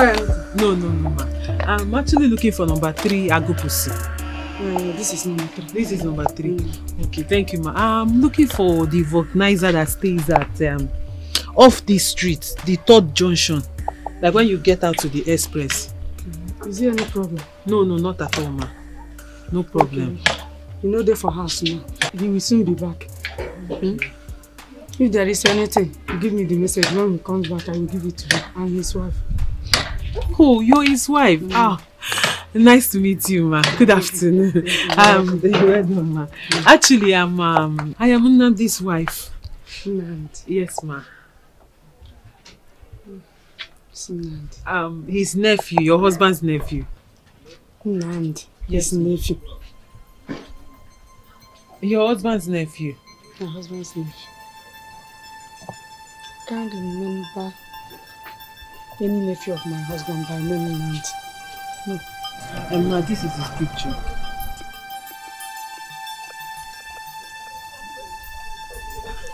Anything. no, no, no, ma. I'm actually looking for number three Agopusi. No, this is number three. This is number three. Okay, thank you, ma. I'm looking for the vulcanizer that stays at um, off this street, the third junction. Like when you get out to the express. Is there any problem? No, no, not at all, ma. No problem. You know they for house now. He will soon be back. Hmm? If there is anything, give me the message. When he comes back, I will give it to him and his wife. Oh, you're his wife. Ah, nice to meet you, ma. Good afternoon. um, well done, ma. Actually, I'm um, I am Nnamdi's wife. Nnamdi. Yes, ma. Nnamdi. Um, his nephew, your husband's nephew. Nnamdi. Yes, His nephew. Your husband's nephew. My husband's nephew. Can't remember any nephew of my husband by name Nnamdi. Um, ma, this is his picture.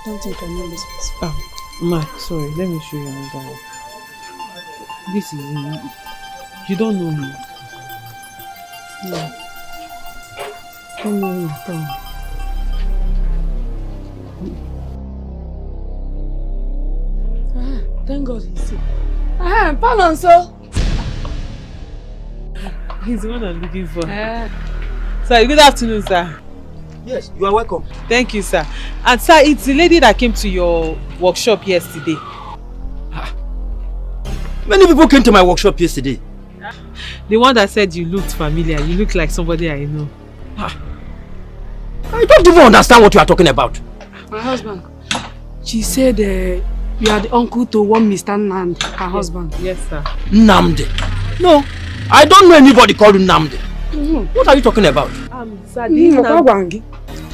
Don't think I know this person. Ah, ma, sorry. Let me show you another one. This is him. You don't know him. No. Don't know him at all. Ah, thank God he's sick. Ah, pardon, sir. He's the one I'm looking for. Ah, Sir, good afternoon, sir. Yes, you are welcome. Thank you, sir. And sir, it's the lady that came to your workshop yesterday. Many people came to my workshop yesterday. The one that said you looked familiar. You look like somebody I know. I don't even understand what you are talking about. my husband. She said uh, you are the uncle to one Mr. Nand, her husband. Yes, sir. Namde. No, I don't know anybody called Namde. Mm-hmm. What are you talking about? Um, sir, Mm, the Nnamdi,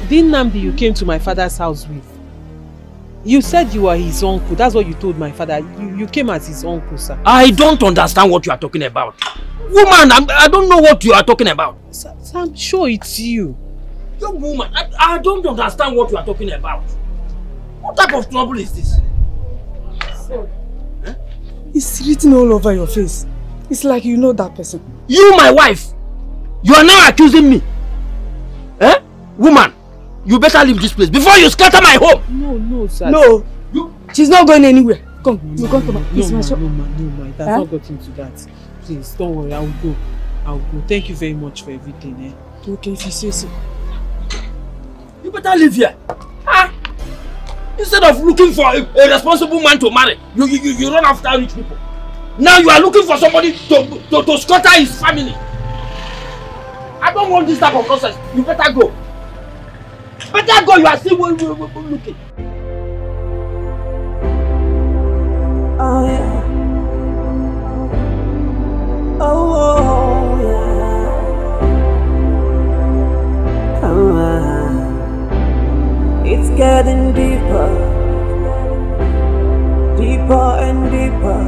the Nnamdi you came to my father's house with. You said you were his uncle. That's what you told my father. You, you came as his uncle, sir. I don't understand what you are talking about. Woman, I'm, I don't know what you are talking about. Sir, sir, I'm sure it's you. You woman, I, I don't understand what you are talking about. What type of trouble is this? It's written all over your face. It's like you know that person. You, my wife, you are now accusing me. Eh? Woman, you better leave this place before you scatter my home. No, no, sir. No, You, she's not going anywhere. Come, you come to my. No, It's ma, no, ma, no, ma. It has Huh? not got into that. Please, don't worry. I will go. I will go. Thank you very much for everything. Eh? Okay, if you say so. you better leave here. Ah! Instead of looking for a, a responsible man to marry, you, you, you, run after rich people. Now you are looking for somebody to, to, to scatter his family. I don't want this type of nonsense. You better go. Better go. You are still looking. Oh yeah. Oh, oh. Oh, ah. it's getting deeper, deeper and deeper.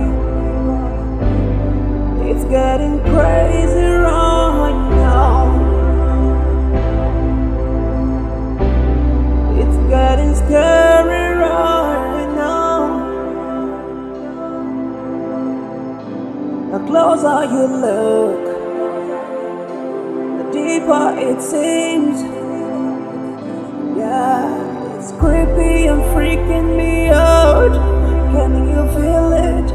It's getting crazy right now. It's getting scary right now. The closer you look, the deeper it seems. Yeah, it's creepy and freaking me out. Can you feel it?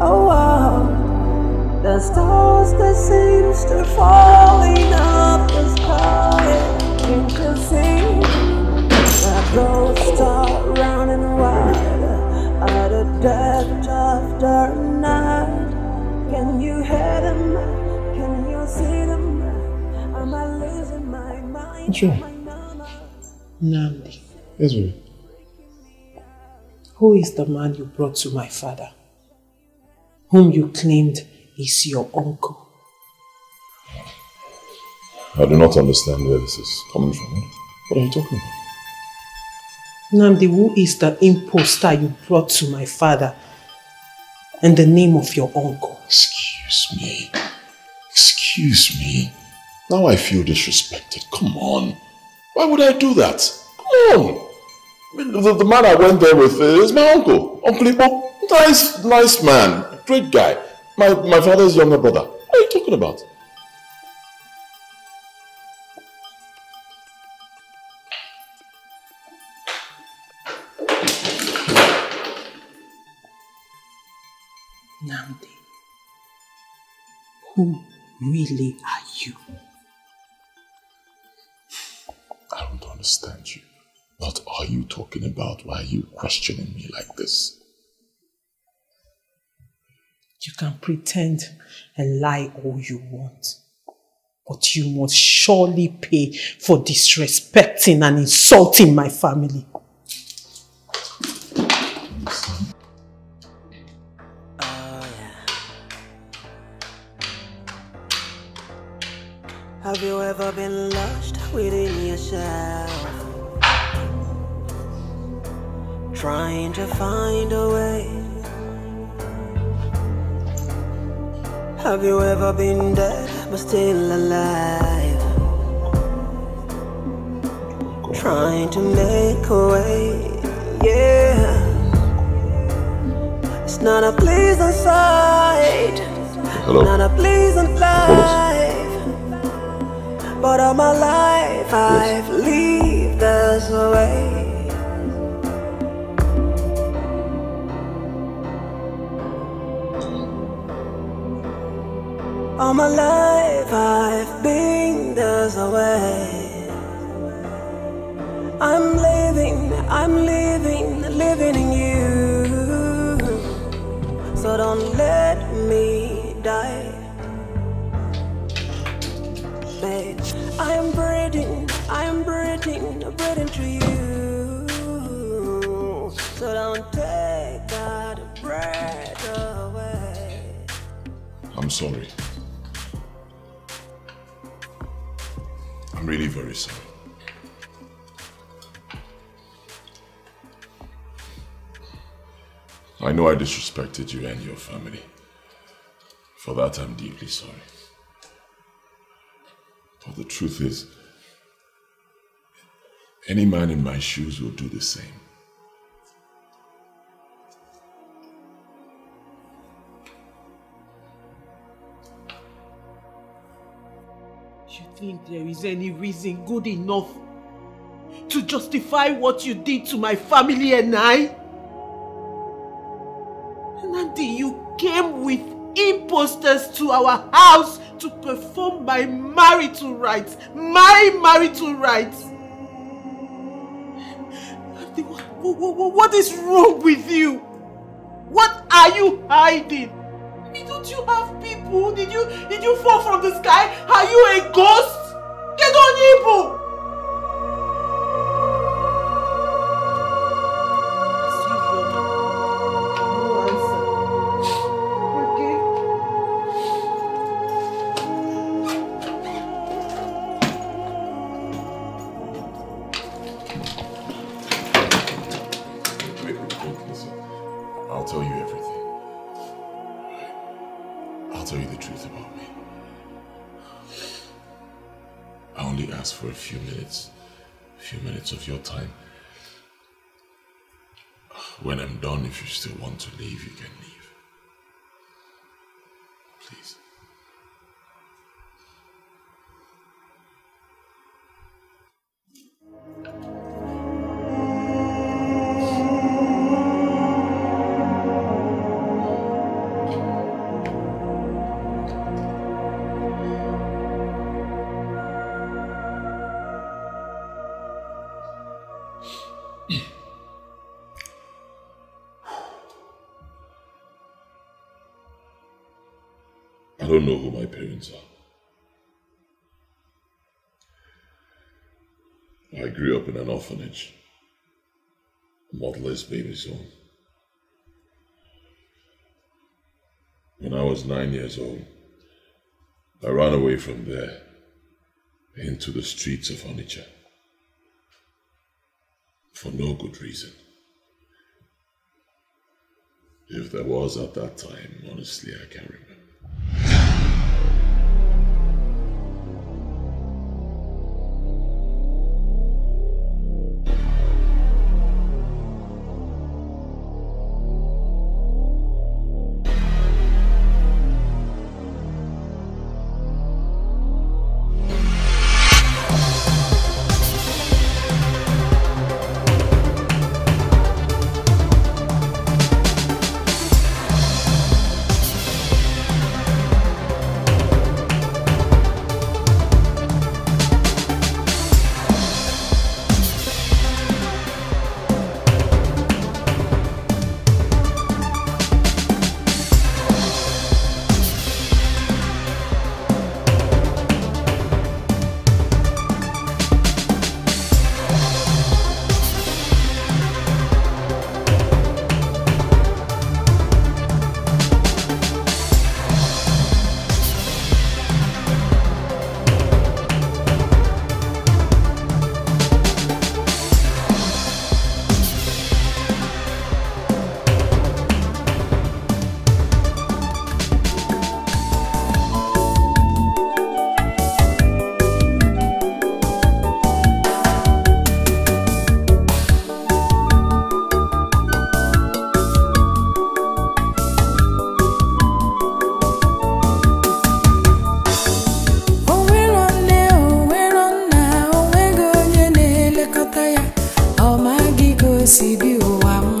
Oh wow. The stars that seem to falling up the sky. Can't you see? The ghosts are running wild at the depth of the night. Can you hear them? Can you see them? Am I losing my mind? Sure. My mama? Nnamdi, Yes, baby. who is the man you brought to my father? Whom you claimed is your uncle? I do not understand where this is coming from. What are you talking about? Nnamdi, who is the impostor you brought to my father in the name of your uncle? Excuse me. Excuse me. Now I feel disrespected. Come on. Why would I do that? Come on. The, the man I went there with is my uncle, Uncle Ipo. Nice, nice man, great guy. My, my father's younger brother. What are you talking about? Nnamdi, who really are you? I don't understand you. What are you talking about? Why are you questioning me like this? You can pretend and lie all you want. But you must surely pay for disrespecting and insulting my family. Have you ever been lost within yourself? Trying to find a way. Have you ever been dead but still alive? Trying to make a way, yeah. It's not a pleasant sight, Hello? not a pleasant life. But all my life I've lived this way. All my life I've been this way. I'm living, I'm living, living in you. So don't let me die. Babe, I am breathing, I am breathing, breathing to you. So don't take that breath away. I'm sorry. I'm really very sorry. I know I disrespected you and your family. For that, I'm deeply sorry. But the truth is, any man in my shoes will do the same. Think there is any reason good enough to justify what you did to my family and I? Nnamdi, you came with imposters to our house to perform my marital rites. My marital rites. Nnamdi, what, what, what is wrong with you? What are you hiding? Don't you have people? Did you did you fall from the sky? Are you a ghost? Get on Igbo! Leave, you are. I grew up in an orphanage, a motherless baby's home. When I was nine years old, I ran away from there into the streets of Onitsha for no good reason. If there was at that time, honestly, I can't remember. recebi o amor.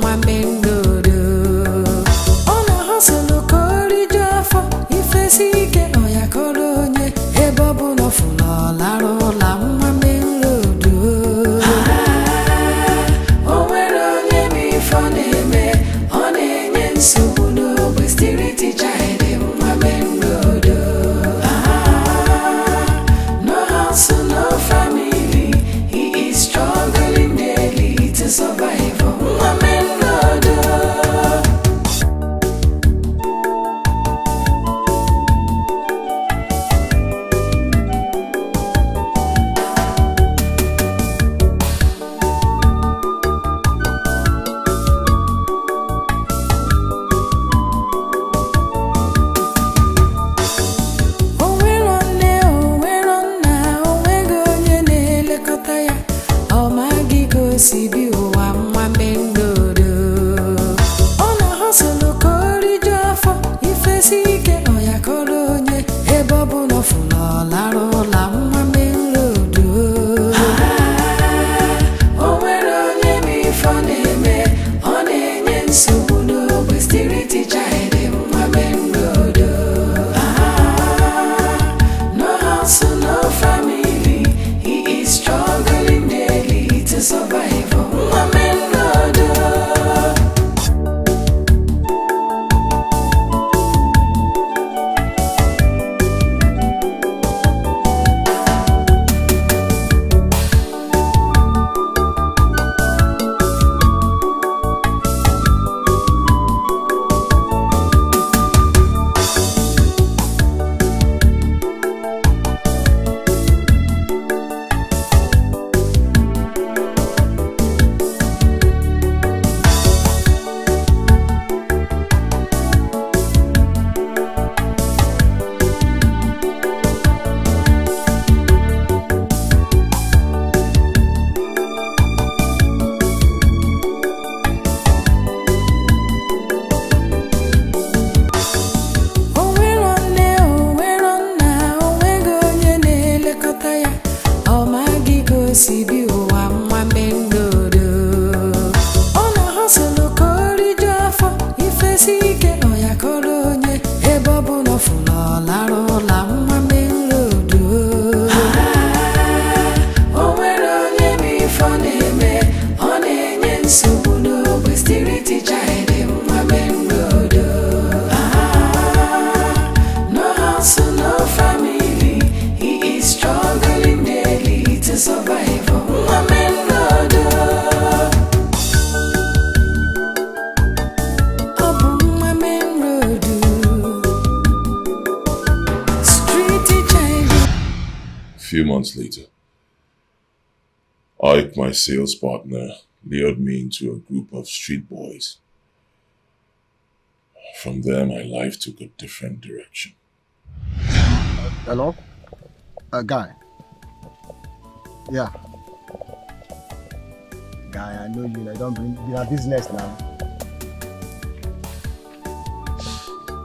Into a group of street boys. From there, my life took a different direction. Hello? A guy. Yeah. Guy, I know you. I don't bring you are business now.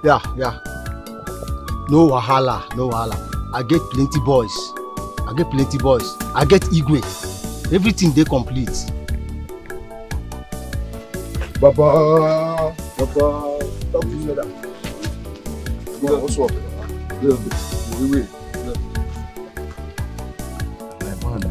Yeah, yeah. No wahala, no wahala. I get plenty boys. I get plenty boys. I get Igwe. Everything they complete. Baba, Baba, talk to later. Come on, what's up? Yeah, wait, wait. My man,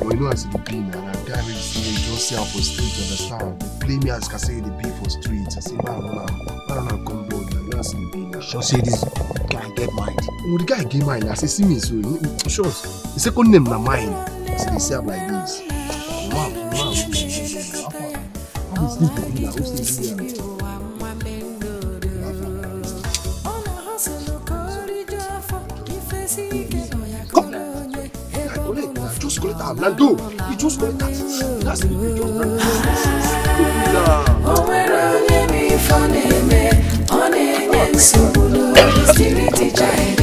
well, you know as it be now, that guy really see just say I'm for street, understand? They play me as can say they be for street. I say, man, man, man, man, come board now. You know as it be now. Just say this guy get mind. Oh, the guy get mind. I say, see me so. Sure. The second name na mine. I say, they say I'm like this. How is this the thing that who's this here? I collect. I just collect am. Now do. You just collect that. That's the you just O nwere onye ma ife ọ na-eme ọ na-enye nsogbu n'obi stiriti child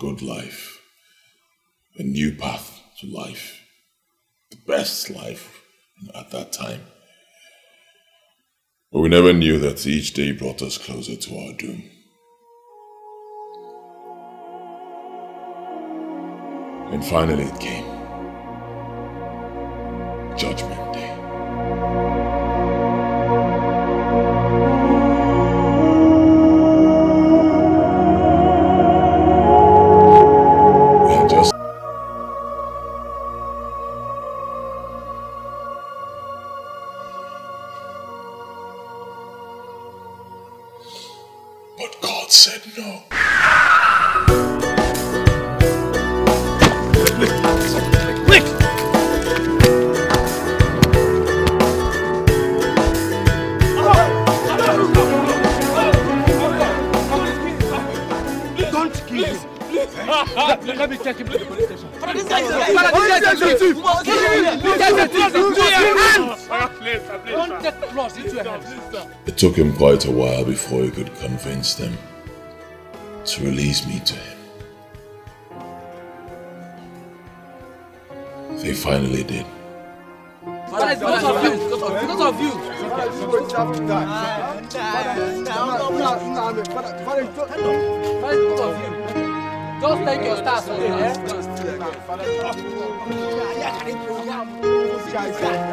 good life, a new path to life, the best life at that time. But we never knew that each day brought us closer to our doom. And finally it came. quite a while before he could convince them to release me to him. They finally did. Because of you! Because of you! Just take your.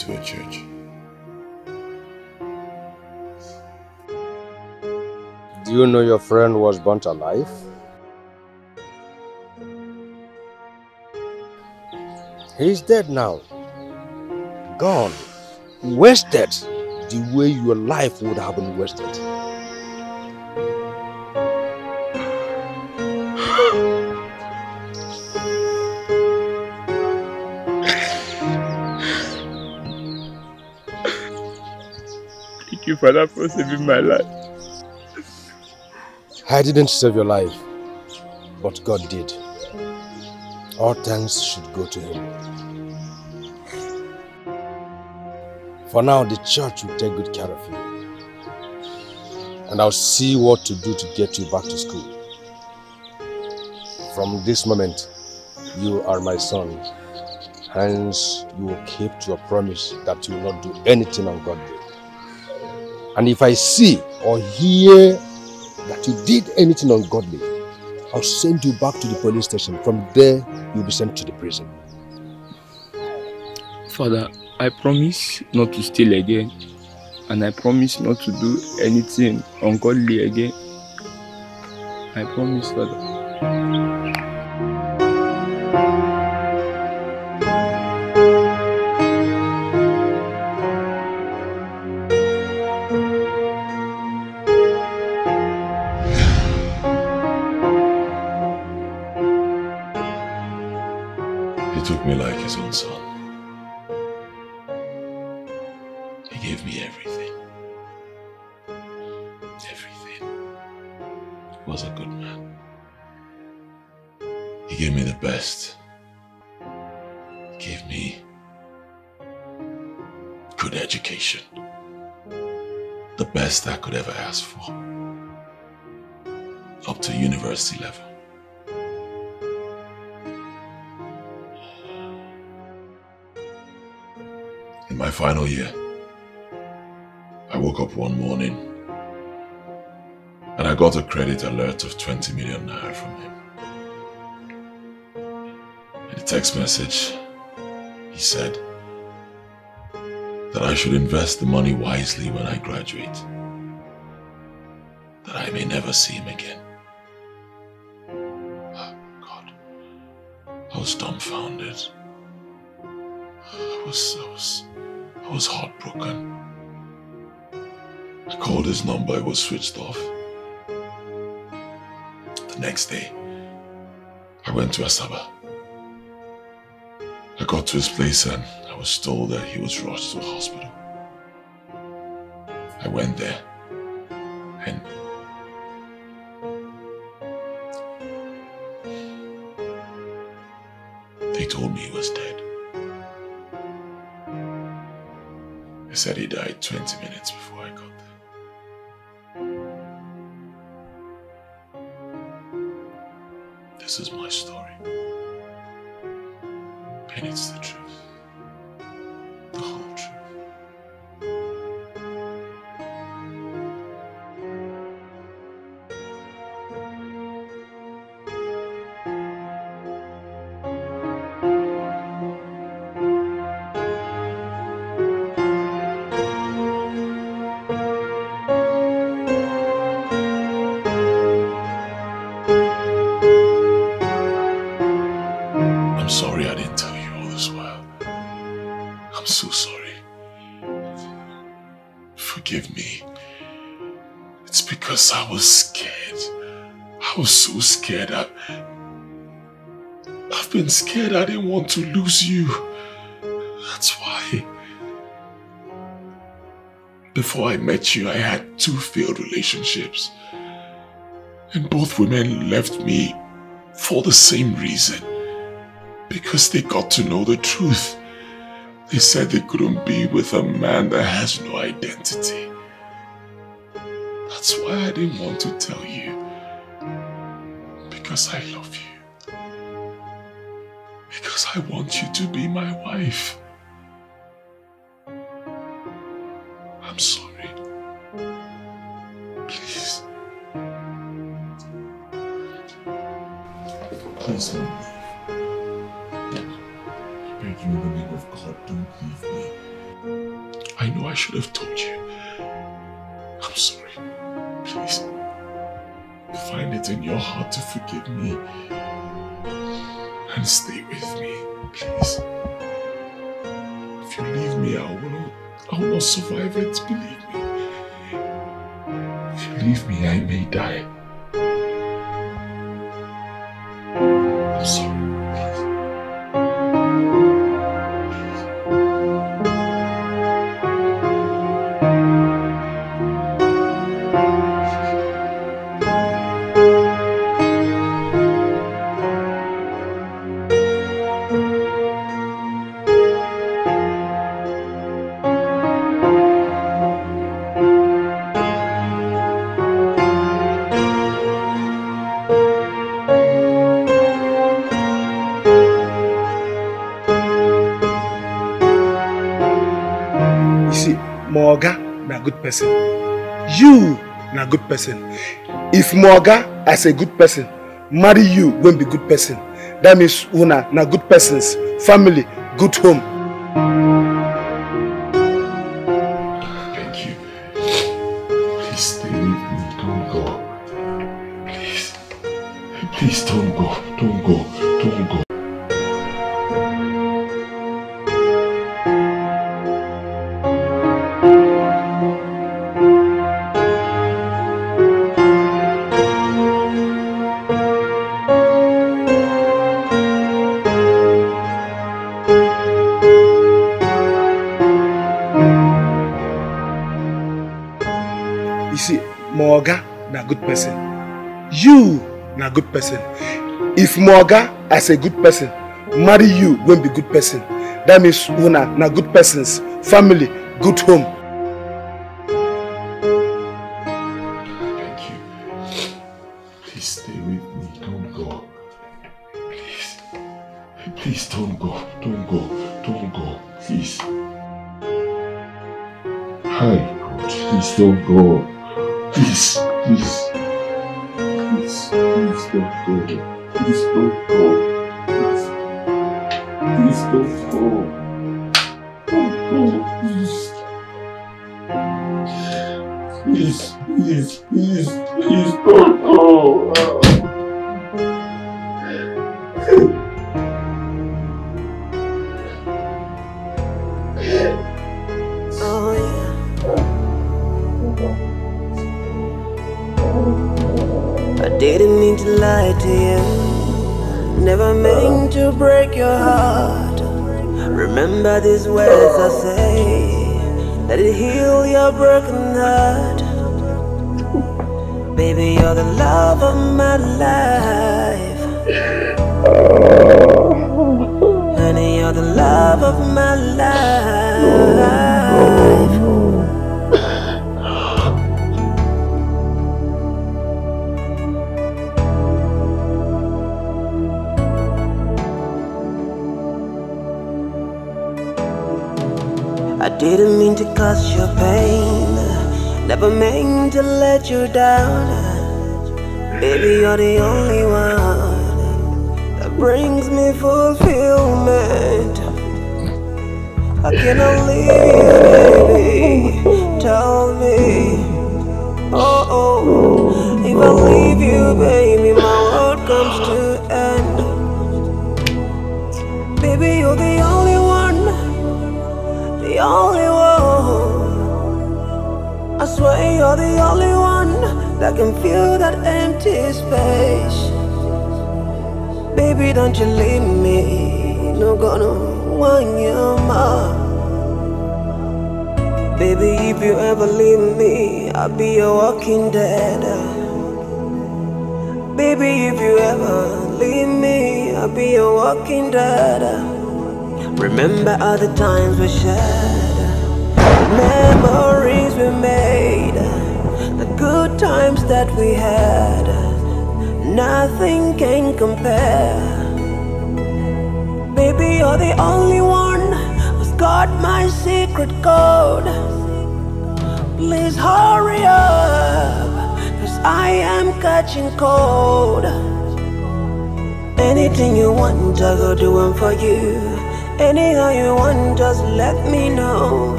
to a church. Do you know your friend was burnt alive? He's dead now. Gone. Wasted the way your life would have been wasted. Thank you, Father, for saving my life. I didn't save your life, but God did. All thanks should go to Him. For now, the church will take good care of you. And I'll see what to do to get you back to school. From this moment, you are my son. Hence, you will keep to your promise that you will not do anything on God's day. And if I see or hear that you did anything ungodly, I'll send you back to the police station. From there, you'll be sent to the prison. Father, I promise not to steal again. And I promise not to do anything ungodly again. I promise, Father. Took me like his own son. He gave me everything. Everything. He was a good man. He gave me the best. He gave me good education. The best I could ever ask for. Up to university level. My final year, I woke up one morning and I got a credit alert of 20 million naira from him. In a text message, he said that I should invest the money wisely when I graduate, that I may never see him again. Ah, God, I was dumbfounded. I was, was, I was heartbroken. I called his number, it was switched off. The next day, I went to Asaba. I got to his place and I was told that he was rushed to a hospital. I went there and 20 minutes scared I didn't want to lose you. That's why. Before I met you, I had two failed relationships. And both women left me for the same reason because they got to know the truth. They said they couldn't be with a man that has no identity. That's why I didn't want to tell you. Because I love I want you to be my wife. I'm sorry. Please. Please don't. I beg you in the name of God, don't leave me. I know I should have told you. I'm sorry. Please. Find it in your heart to forgive me. And stay please. If you leave me, I will not, I will not survive it, believe me. If you leave me, I may die. person. If Morga as a good person marry you, won't be good person. That means una na good persons, family, good home, see, Morga, na good person. You, na good person. If Morga, as a good person, marry you, won't be good person. That means una, na good persons, family, good home.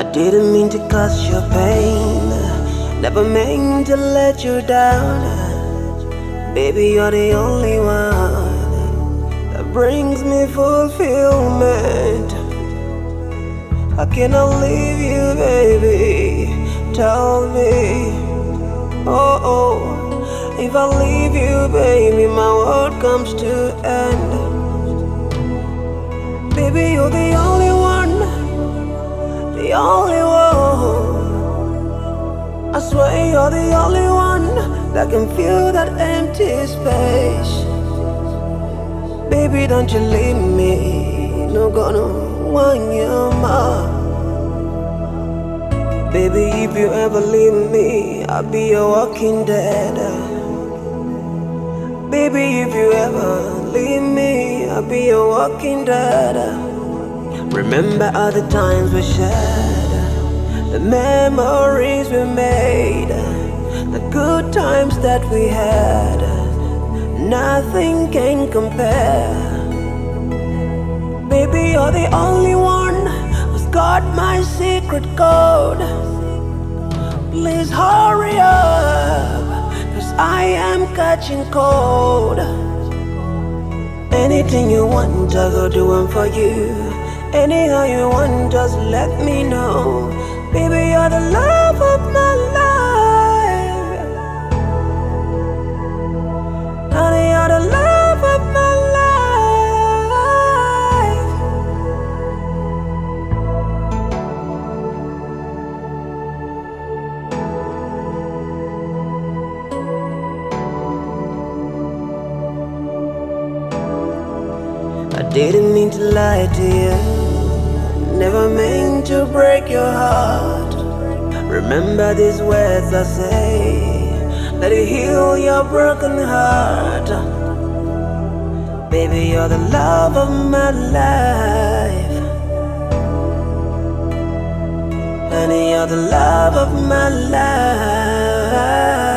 I didn't mean to cause your pain. Never meant to let you down. Baby, you're the only one that brings me fulfillment. I cannot leave you, baby. Tell me, oh, oh. If I leave you, baby, my world comes to end. Baby, you're the only one, the only one. I swear you're the only one that can fill that empty space. Baby, don't you leave me. No gonna want you more. Baby, if you ever leave me, I'll be a walking dead. Baby, if you ever leave me, I'll be a walking dead. Remember all the times we shared, the memories we made, the good times that we had. Nothing can compare. Baby, you're the only one who's got my secret code. Please hurry up, cause I am catching cold. Anything you want, I go do one for you. Anyhow you want, just let me know. Baby, you're the love of my life. Honey, you're the love mean to lie to you. Never meant to break your heart. Remember these words I say. Let it heal your broken heart. Baby, you're the love of my life. Honey, you're the love of my life.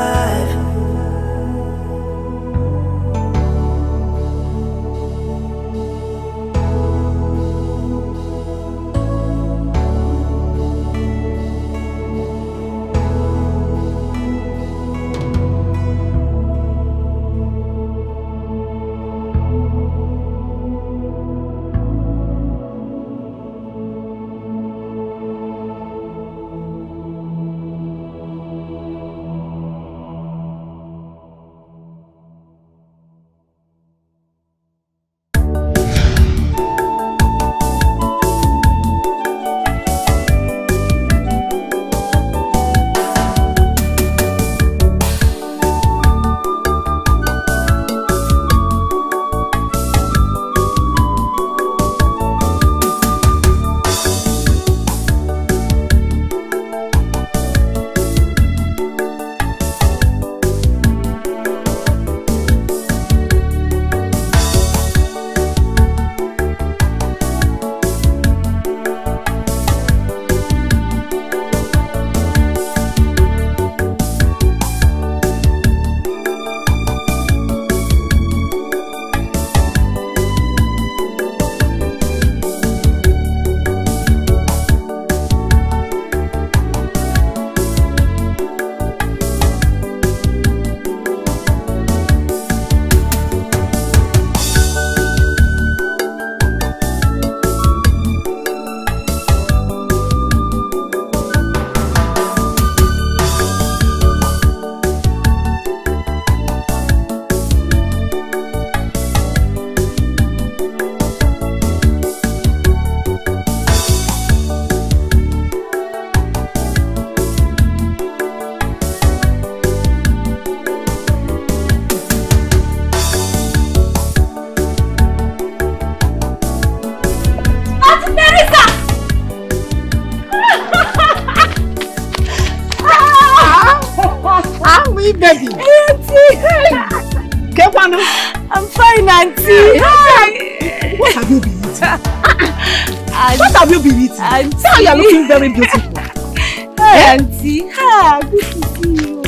Very beautiful. Hi, Auntie. Hi, good to see you.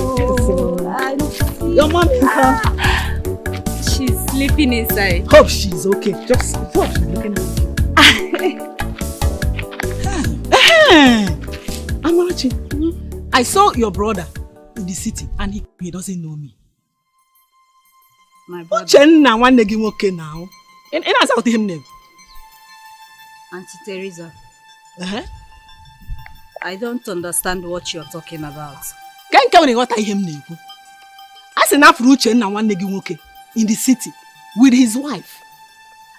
Auntie. Your mom is here. She's sleeping inside. Hope she's okay. Just hope she's looking at you. Eh, Amarachi, I saw your brother in the city and he, he doesn't know me. My brother, Uchenna nwanne gị nwoke na ahụ. Ị ị na-asa ụtọ ihe m na-ekwu. Auntie Teresa, Ehe. I don't understand what you're talking about. Ka nke nwere nghọta ihe m na-ekwu. A sị na afụrụ Uchenna nwanne gị nwoke in the city with his wife.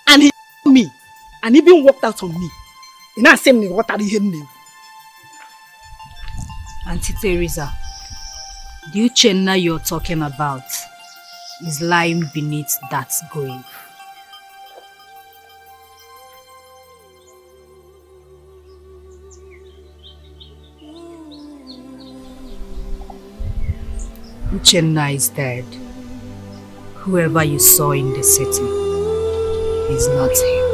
And he me and he been walked out on me. Ị na-asị m na ị ghọtara ihe m na-ekwu. Auntie Teresa, the Uchenna you're talking about is lying beneath that grave. Uchenna is dead. Whoever you saw in the city is not him.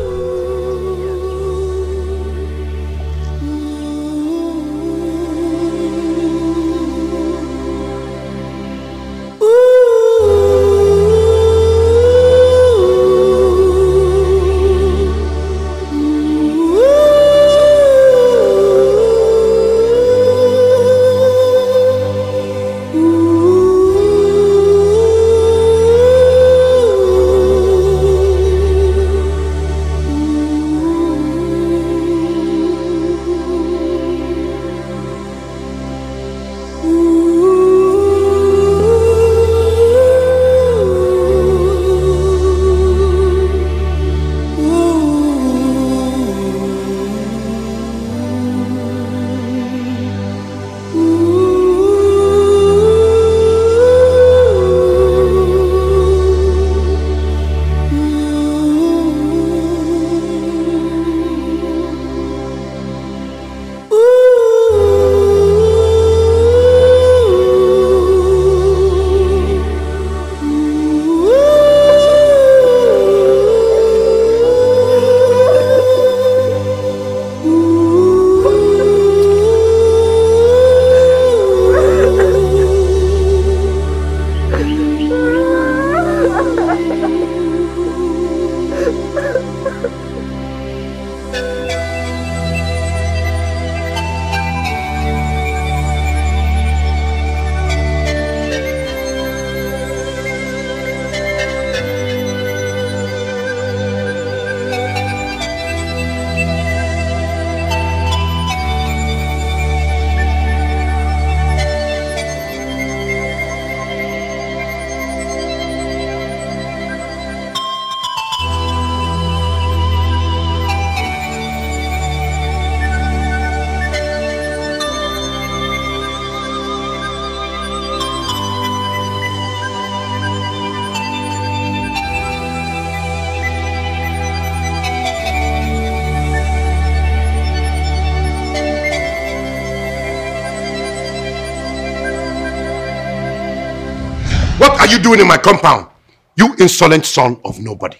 You doing in my compound? You insolent son of nobody.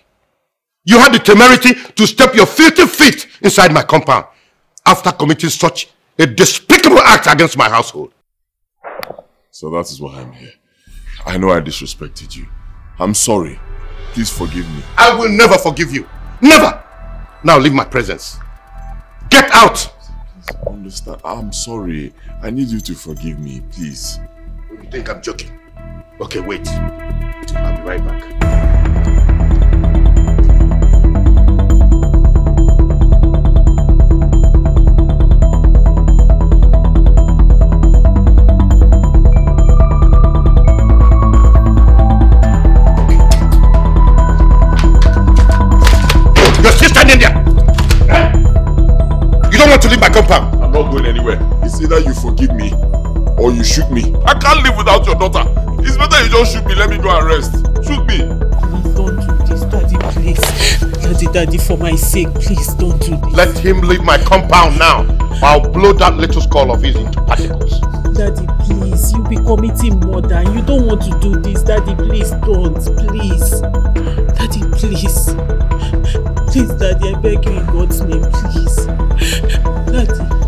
You had the temerity to step your filthy feet inside my compound after committing such a despicable act against my household. So that is why I'm here. I know I disrespected you. I'm sorry. Please forgive me. I will never forgive you. Never! Now leave my presence. Get out! Understand? I'm sorry. I need you to forgive me, please. You think I'm joking? Okay, wait. I'll be right back. You're still standing there! You don't want to leave my compound? I'm not going anywhere. It's either you forgive me or you shoot me. I can't live without your daughter. It's better you just shoot me. Let me go and rest. Shoot me. Please don't do this, Daddy, please. Daddy, Daddy, for my sake, please don't do this. Let him leave my compound now. I'll blow that little skull of his into particles. Daddy, please, you be committing murder and you don't want to do this. Daddy, please don't. Please. Daddy, please. Please, Daddy, I beg you in God's name, please. Daddy.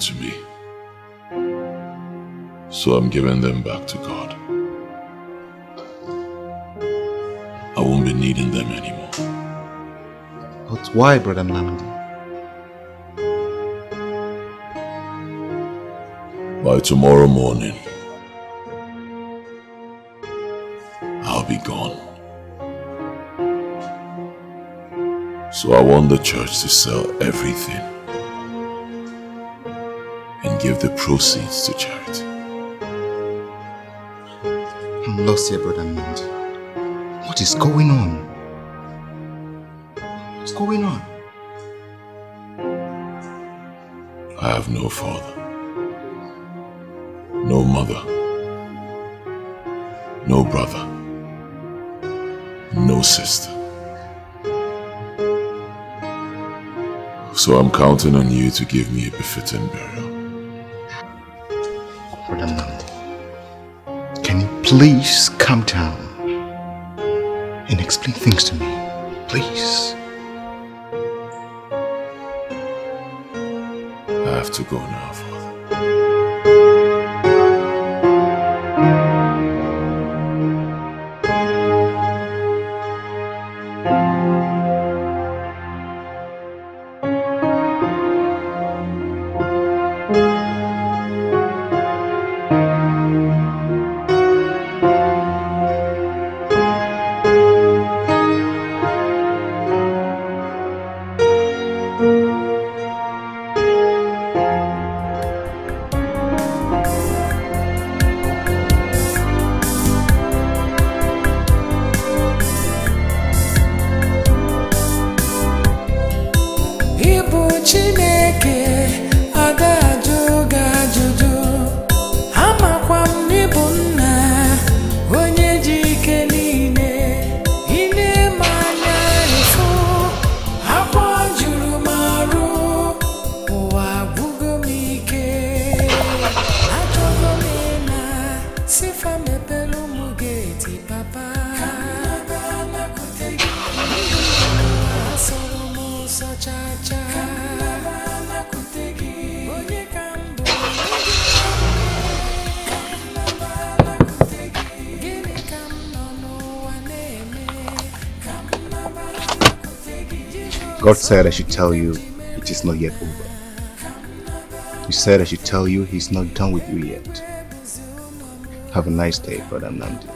To me. So I'm giving them back to God. I won't be needing them anymore. But why, Brother Nnamdi? By tomorrow morning, I'll be gone. So I want the church to sell everything and give the proceeds to charity. I'm lost here, Brother Nnamdi. What is going on? What's going on? I have no father, no mother, no brother, no sister. So I'm counting on you to give me a befitting burial. Can you please calm down and explain things to me? Please. I have to go now, said I should tell you it is not yet over. He said I should tell you he's not done with you yet. Have a nice day, Brother Nnamdi.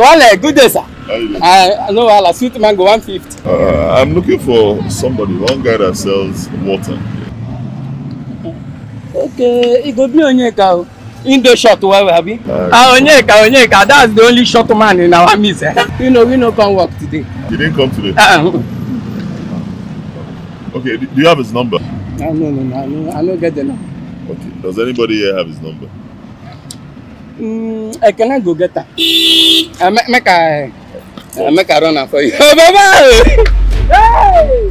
Wale, good day, sir. I, I know Wale, sweet mango 150. Uh, I'm looking for somebody, one guy that sells water. Okay, it go be Onyeka. o. Indo short well, abi? Uh, Ah, Onyeka, Onyeka, that's the only short man in our midst. Eh? You know, we no come work today. You didn't come today? Uh, Okay, do you have his number? no, no, no, no, I no, I no get the number. Okay, does anybody here have his number? Mm, I cannot go get her. Uh, make, make I, uh, make I run am for you. Oh, Baba! Hey!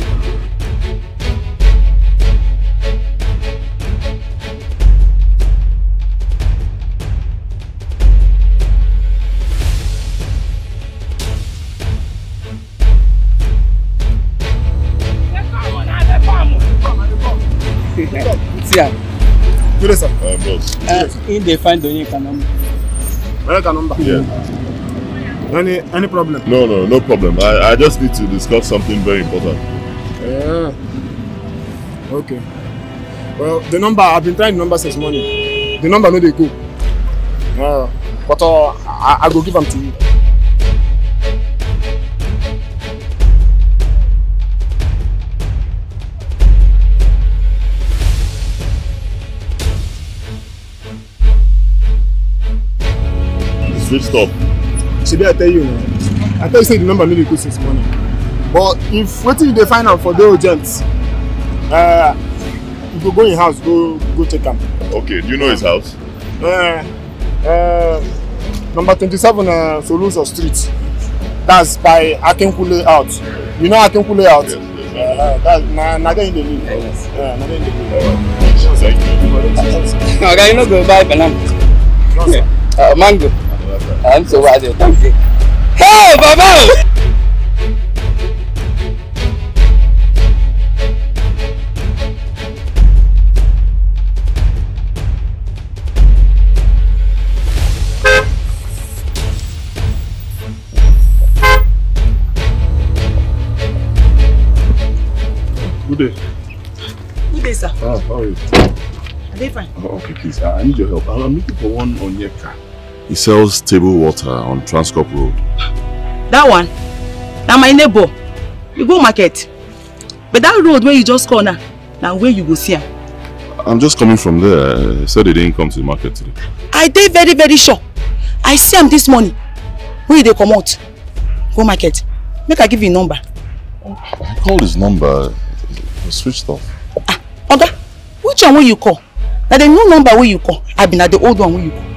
Good day, sir. Uh, boss. Uh, in dey find Onyeka number. Onyeka number. Yeah. Any any problem? No, no, no problem. I, I just need to discuss something very important. Yeah. Okay. Well, the number I've been trying the number since morning. The number no dey go. Uh, but uh, I, I go give am to you. Switched off. Shebi I tell you. I tell you say the number no dey go since morning. But if wetin you dey find out for dey urgent, uh, you go go im house go go check am. Okay, do you know his house? Uh, uh, number twenty-seven uh, Solution Street. That's by Akinkule out. You know Akinkule out? Yes, yes. Uh, that, na, na there in the live. Yes. Uh, na there in the live. Oga, you no go buy banana. Uh, mango. I'm so bad. Thank you. Hey, Baba! Good day. Good day, sir. Ah, how are you? Are they fine? Oh, okay, please. I I need your help. I'm looking for one Onyeka. He sells table water on Transcorp Road. That one? Na my neighbor. You go market. But that road where you just call now, where you go see am. I'm just coming from there. Uh, said they didn't come to the market today. I dey very very sure. I see am this morning. When you dey comot, go market. Make I give you number. I called his number. It was switched off. Oga, which one wey you call? Na the new number wey you call, abi na the old one wey you call?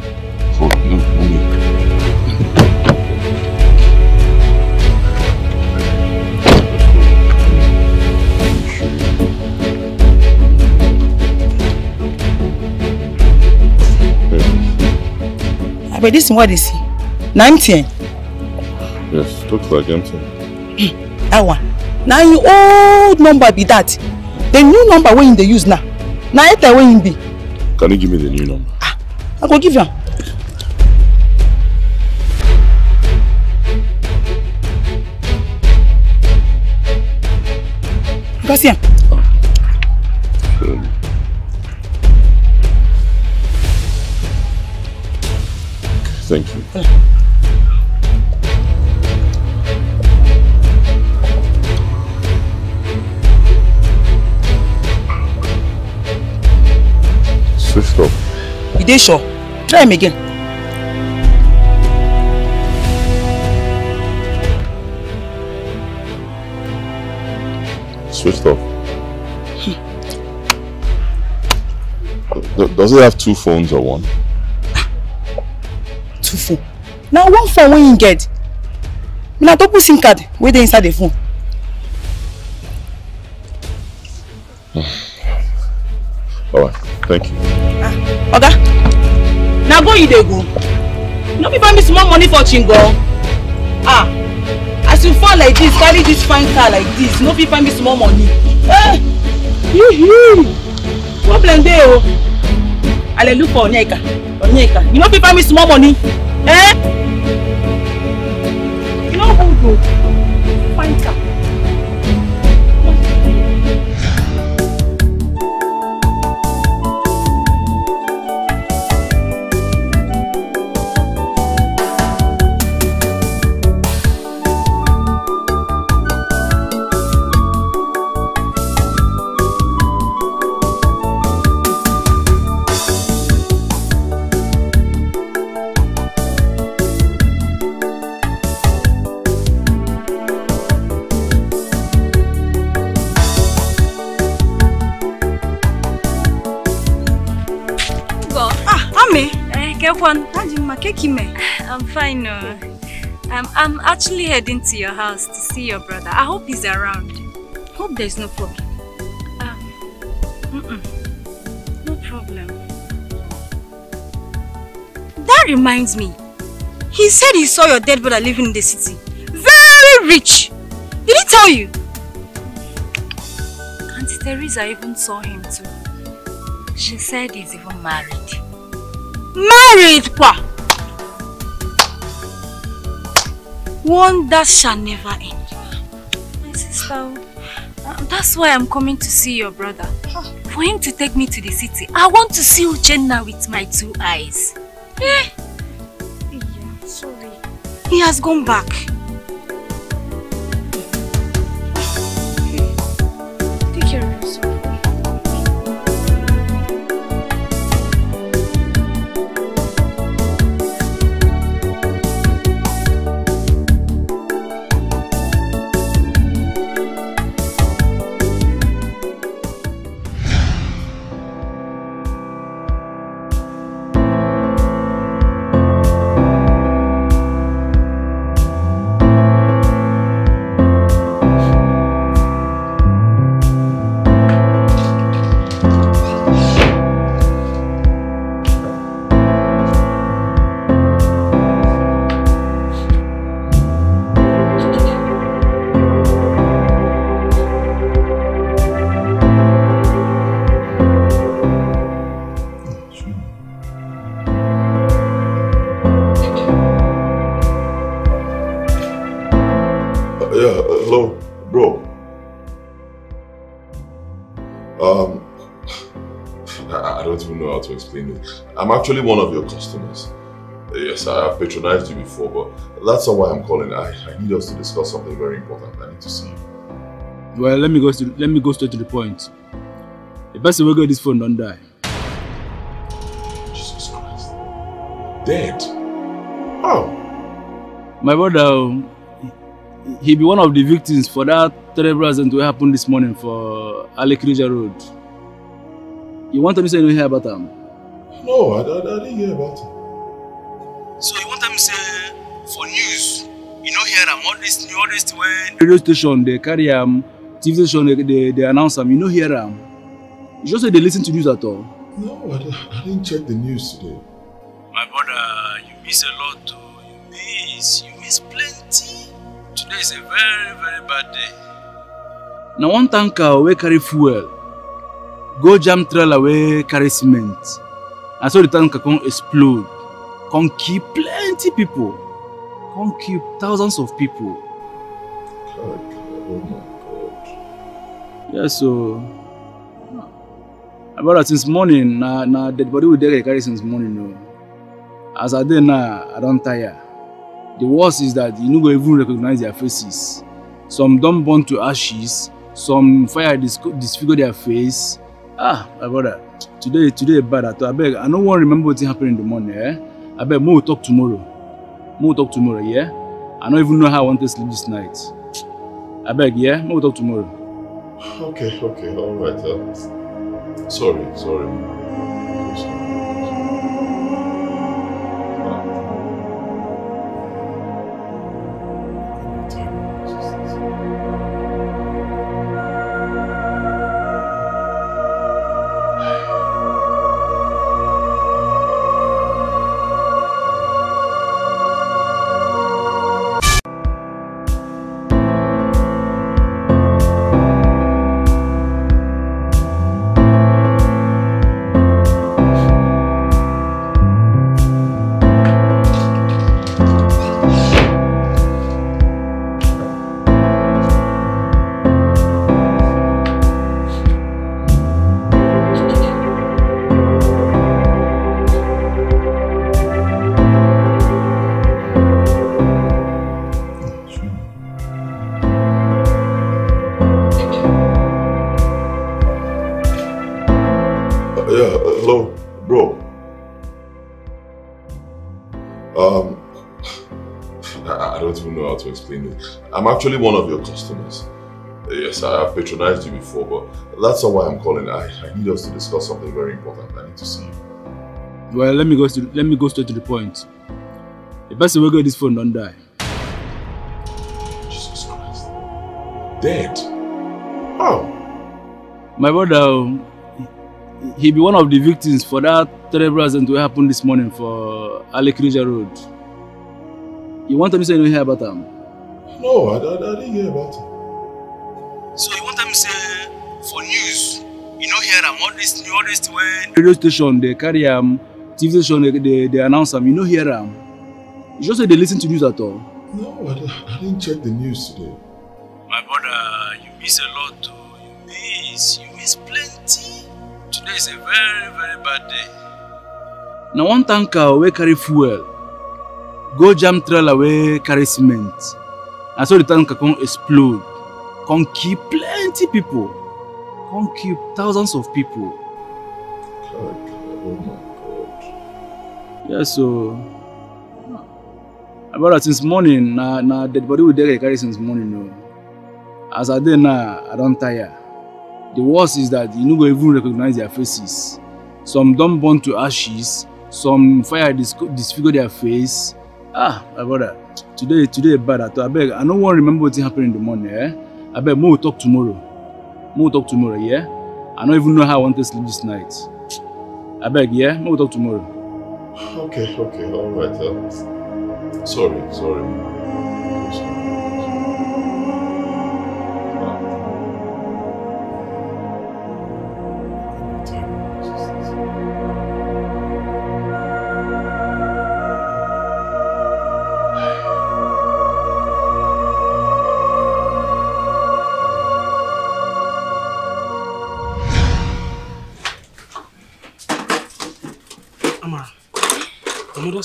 Abi this one wey I dey see, na MTN. Yes, looks like empty. That one. Na im old number be that. The new number im dey use now, Airtel wey im be. Can you give me the new number? I go give you go see. Thank you. Switched off. You dey sure? Try am again. Switched hmm. off. Does it have two phones or one? Two phone. Na one phone wey im get. Na double sim card wey dey inside the phone. Alright, thank you. Oga, na go you dey go. No fit buy me small money for chingo. Ah, as you fall like this, carry this fine car like this, no fit buy me small money. Eh, yee problem dey o. I dey look for Onyeka. Onyeka, you no fit buy me small money. Eh? No hold o. I'm fine. Uh, I'm, I'm actually heading to your house to see your brother. I hope he's around. Hope there's no problem. Mm-mm. No problem. That reminds me. He said he saw your dead brother living in the city. Very rich. Did he tell you? Auntie Teresa even saw him too. She said he's even married. Married, kwa. Wonders shall never end. My sister, uh, that's why I'm coming to see your brother. For him to take me to the city. I want to see Uchenna with my two eyes. Eh? Yeah, sorry. He has gone back. I, I don't even know how to explain it. I'm actually one of your customers. Yes, I have patronized you before, but that's not why I'm calling. I, I need us to discuss something very important. I need to see you. Well, let me go to, let me go straight to the point. The person will get this phone don't die. Jesus Christ. Dead? How? My brother, um, he be one of the victims for that terrible accident wey happen this morning for Alekrija Road. You want me to say you no hear about am? No, I, I, I didn't hear about it. So you want me say for news, you no hear am all this new all this thing wey radio station they carry um, am, TV station dey dey dey announce am, you no hear am. You just say you listen to news at all? No, I, I didn't check the news today. My brother, you miss a lot o. You miss, you miss plenty. Today is a very, very bad day. Now one tanker wey carry fuel go jam trailer wey carry cement. Na so the tanker come explode, come plenty people, come thousands of people. God, oh my God. Yes, so my brother since morning na na dead body we dey carry since morning o. As I dey now, I don tire. The worst is that you no go even recognize their faces. Some don burn to ashes, some fire dis disfigure their face. Ah, my brother, today today bad at all. Abeg, I no wan remember wetin happen in the morning. Eh? Abeg, make we talk tomorrow. Make we talk tomorrow, yeah? I no even know how I wan take sleep this night. Abeg, yeah? Make we talk tomorrow. Okay, okay, all right. Uh, sorry, sorry. Actually one of your customers. Yes, I have patronized you before, but that's not why I'm calling. I, I need us to discuss something very important. I need to see you. Well, let me go to, let me go straight to the point. The person will get this phone don't die. Jesus Christ. Dead? How? My brother, um, he be one of the victims for that terrible accident that happened this morning for Alekrija Road. You want to say you know hear about him? No, I, I, I didn't hear about it. So you want me say for news, you know hear am all this all this when radio station they carry am, TV station they, they, they announce am, you know hear am. You just say they listen to news at all? No, I, I didn't check the news today. My brother, you miss a lot too. You miss, you miss plenty. Today is a very, very bad day. Now one tanker wey carry fuel go jam trailer wey carry cement. And so the tanker come explode, come kill plenty people, come kill thousands of people. God, oh my God. Yeah, so my brother since morning na na dead body we dey carry since morning o. As I dey now, I don tire. The worst is that you no go even recognize their faces. Some don burn to ashes, some fire dis disfigure their face. Ah, my brother, today today bad at all. Abeg, I no wan remember wetin happen in the morning. Eh? Abeg, make we talk tomorrow. Make we talk tomorrow, yeah? I no even know how I wan take sleep this night. Abeg, yeah? Make we talk tomorrow. Okay, okay, all right. Uh, sorry, sorry.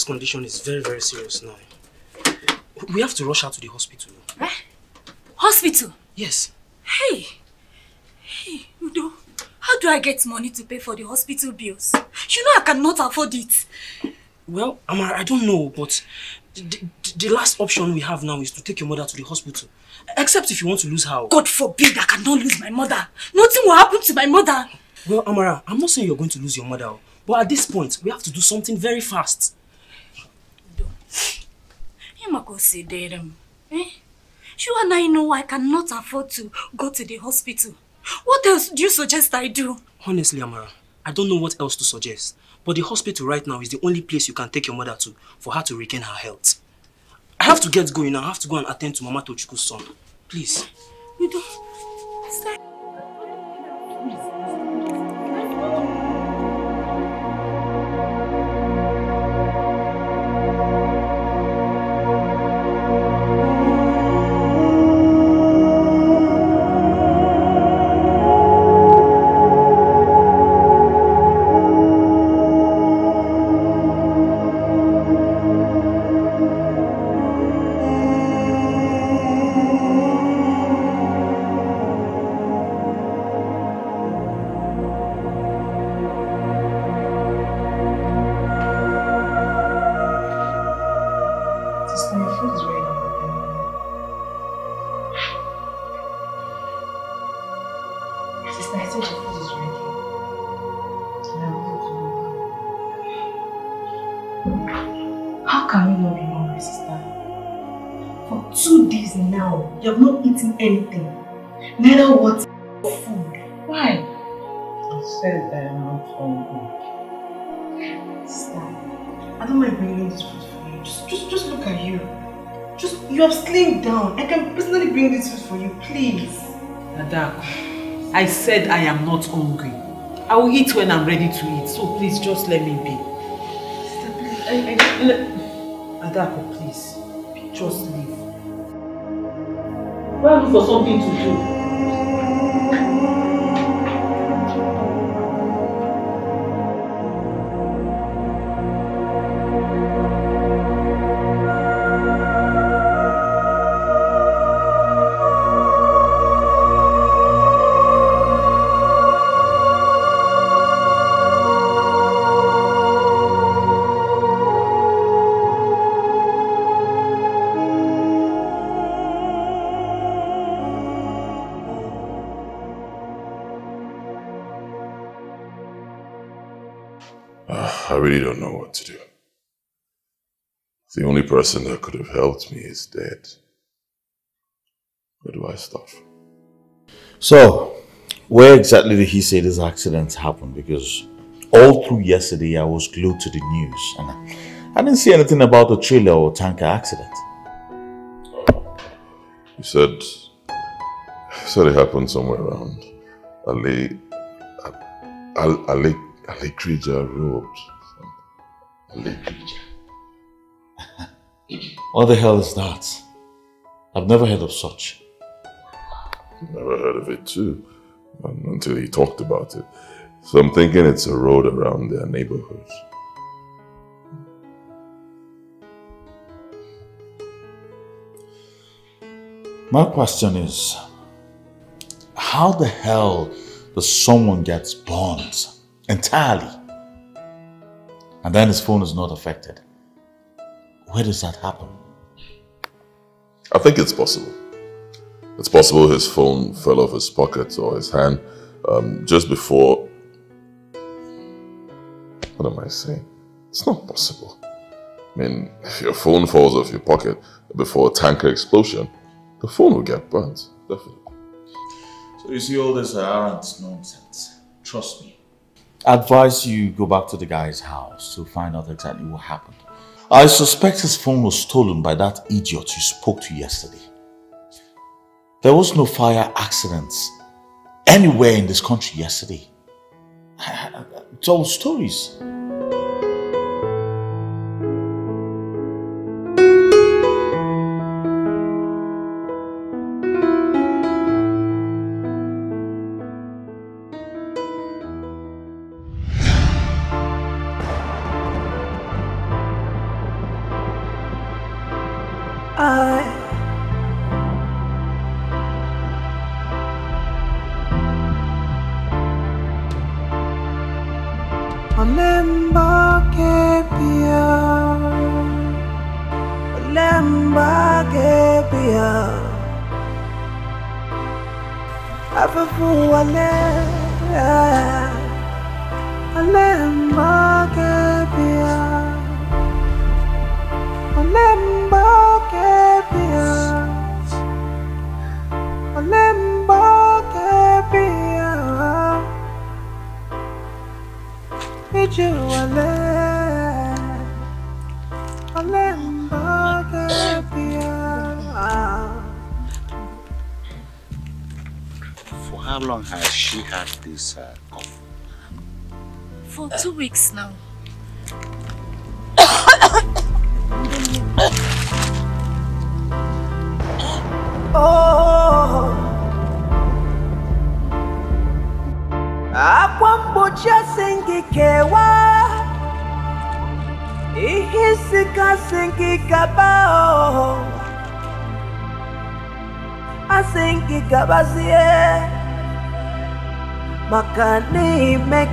Condition is very, very serious now. We have to rush her to the hospital. Eh? Hospital? Yes. Hey! Hey, Udo. How do I get money to pay for the hospital bills? You know I cannot afford it. Well, Amara, I don't know, but the, the last option we have now is to take your mother to the hospital. Except if you want to lose her. God forbid I cannot lose my mother. Nothing will happen to my mother. Well, Amara, I'm not saying you're going to lose your mother, but at this point, we have to do something very fast. Imakosidere Eh? You and I know I cannot afford to go to the hospital. What else do you suggest I do? Honestly, Amara, I don't know what else to suggest. But the hospital right now is the only place you can take your mother to for her to regain her health. I have to get going. I have to go and attend to Mama Tochiku's son. Please. You don't... Stay. Sister, said I am not hungry. I will eat when I'm ready to eat, so please just let me be. Sister, please, I, Adako, please, just leave. And look for something to do. Person that could have helped me is dead. Where do I start from? So, where exactly did he say this accident happened? Because all through yesterday I was glued to the news and I, I didn't see anything about the trailer or tanker accident. He said, he said it happened somewhere around Ali, Ali, Ali, Ali Krija Road. Ali Krija. What the hell is that? I've never heard of such. Never heard of it too, until he talked about it. So I'm thinking it's a road around their neighborhood. My question is, how the hell does someone get burned entirely and then his phone is not affected? Where does that happen? I think it's possible. It's possible his phone fell off his pocket or his hand um, just before. What am I saying? It's not possible. I mean, if your phone falls off your pocket before a tanker explosion, the phone will get burnt. Definitely. So you see all this aren't nonsense. Trust me. I advise you go back to the guy's house to find out exactly what happened. I suspect his phone was stolen by that idiot you spoke to yesterday. There was no fire accidents anywhere in this country yesterday. It's all stories.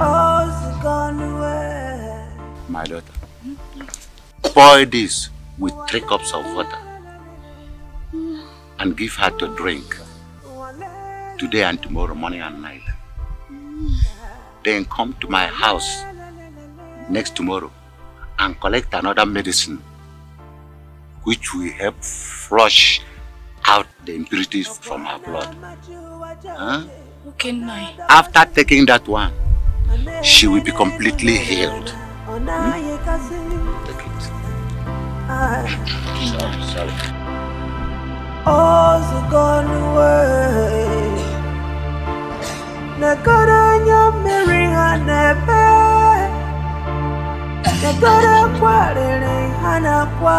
all's gone away My daughter, boil this with three cups of water and give her to drink today and tomorrow morning and night. Then come to my house next tomorrow and collect another medicine which will help flush out the impurities from her blood. Huh? Okay, Nai. After taking that one, she will be completely healed. Take it. Sorry, sorry. all's gone away Negara nyamiri hanebe Negara kwarere hanakwa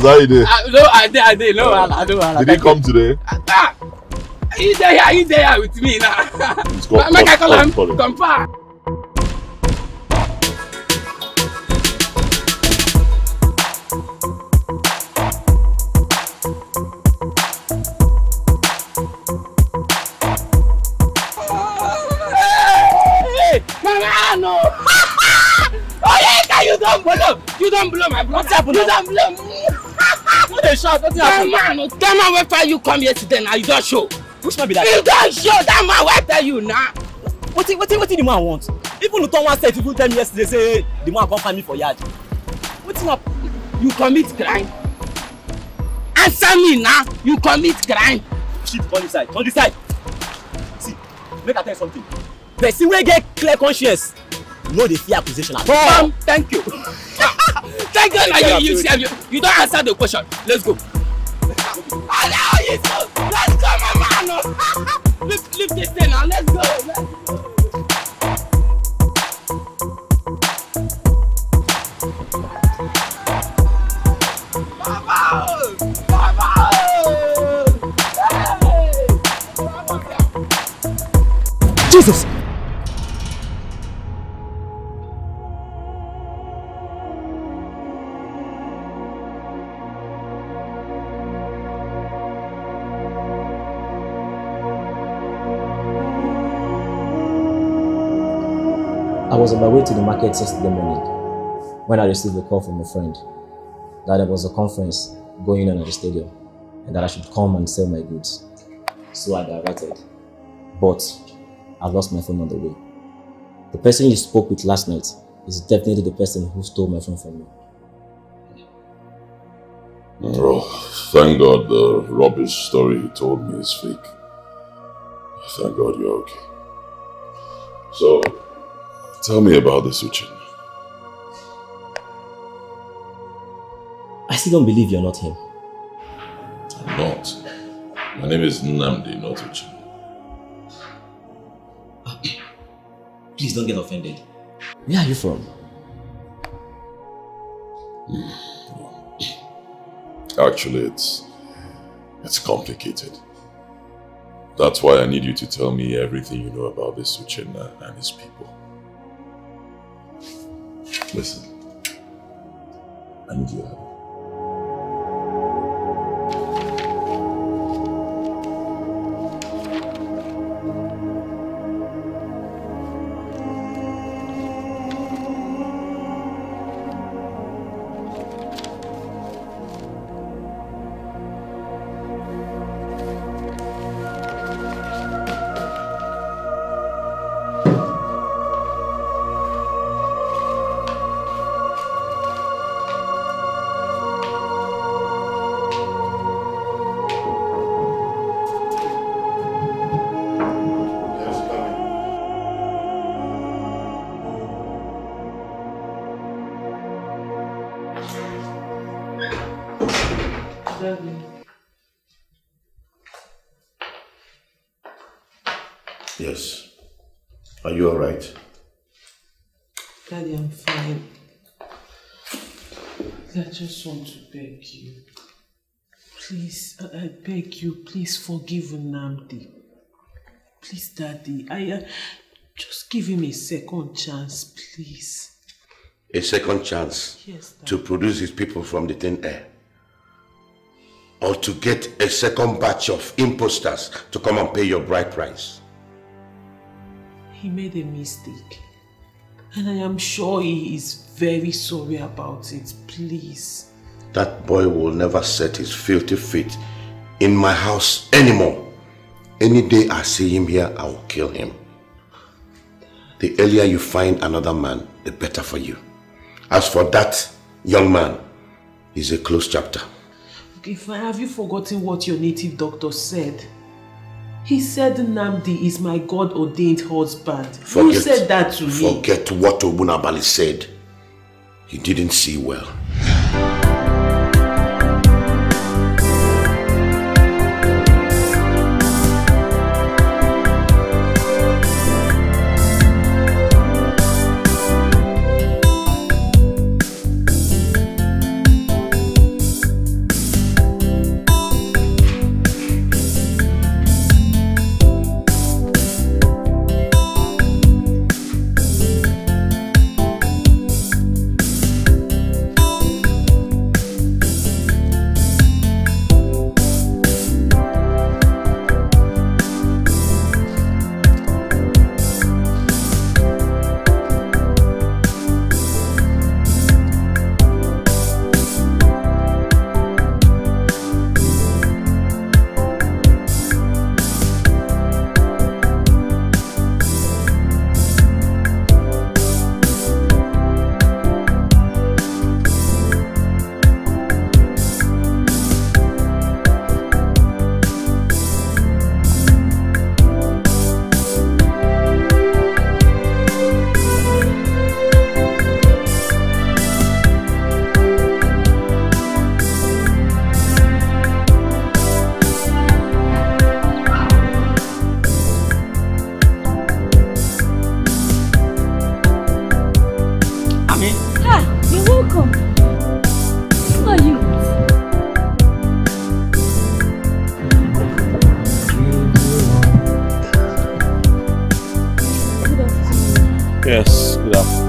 Bros, how you doing? Ah, no, I did, I did. No, wahala, no, wahala. Did he come today? Ah, he there here, he there here with me now. call- Make I call- call him. call him. Come back. Mama, no. oh, yeah, you don't blow. You don't blow my blood. What's happened? You don't blow. What shout? Wetin happen? That man, that man wey tell you come here today now, you don show. Which man be that? You don show. That man wey tell you now. wetin wetin wetin the man want even uton one sef even tell me yesterday say the man come find me for yard Wetin happen? You commit crime. Answer me now. You commit crime. shit turn this side turn this side see make i tell you something person wey get clear conscience no dey fear accusation at all. Um, thank you. You. Now you, you, you, you, you don't answer the question. Let's go. Allow you to. Let's go, my man. Lift, lift this thing now. Let's go. Let's go. jesus. Was on my way to the market yesterday morning when I received a call from a friend that there was a conference going on at the stadium and that I should come and sell my goods. So I diverted. But I've lost my phone on the way. The person you spoke with last night is definitely the person who stole my phone from me. Oh, thank God the rubbish story he told me is fake. Thank God you're okay. So, tell me about this Uchin. I still don't believe you're not him. I'm not. My name is Nnamdi, not Uchin. Ah, please don't get offended. Where are you from? Hmm. Actually, it's it's complicated. That's why I need you to tell me everything you know about this Uchenna and his people. Listen, I need your help. Please forgive Nnamdi. Please, Daddy, I uh, just give him a second chance, please. A second chance Yes, to produce his people from the thin air. or to get a second batch of imposters to come and pay your bride price? He made a mistake. And I am sure he is very sorry about it. Please. That boy will never set his filthy feet in my house anymore. Any day I see him here, I will kill him. The earlier you find another man, the better for you. As for that young man, he's a closed chapter. Okay, fine. Have you forgotten what your native doctor said? He said Nnamdi is my God-ordained husband. you said that to me. Forget what Obunabali said. He didn't see well. Yes,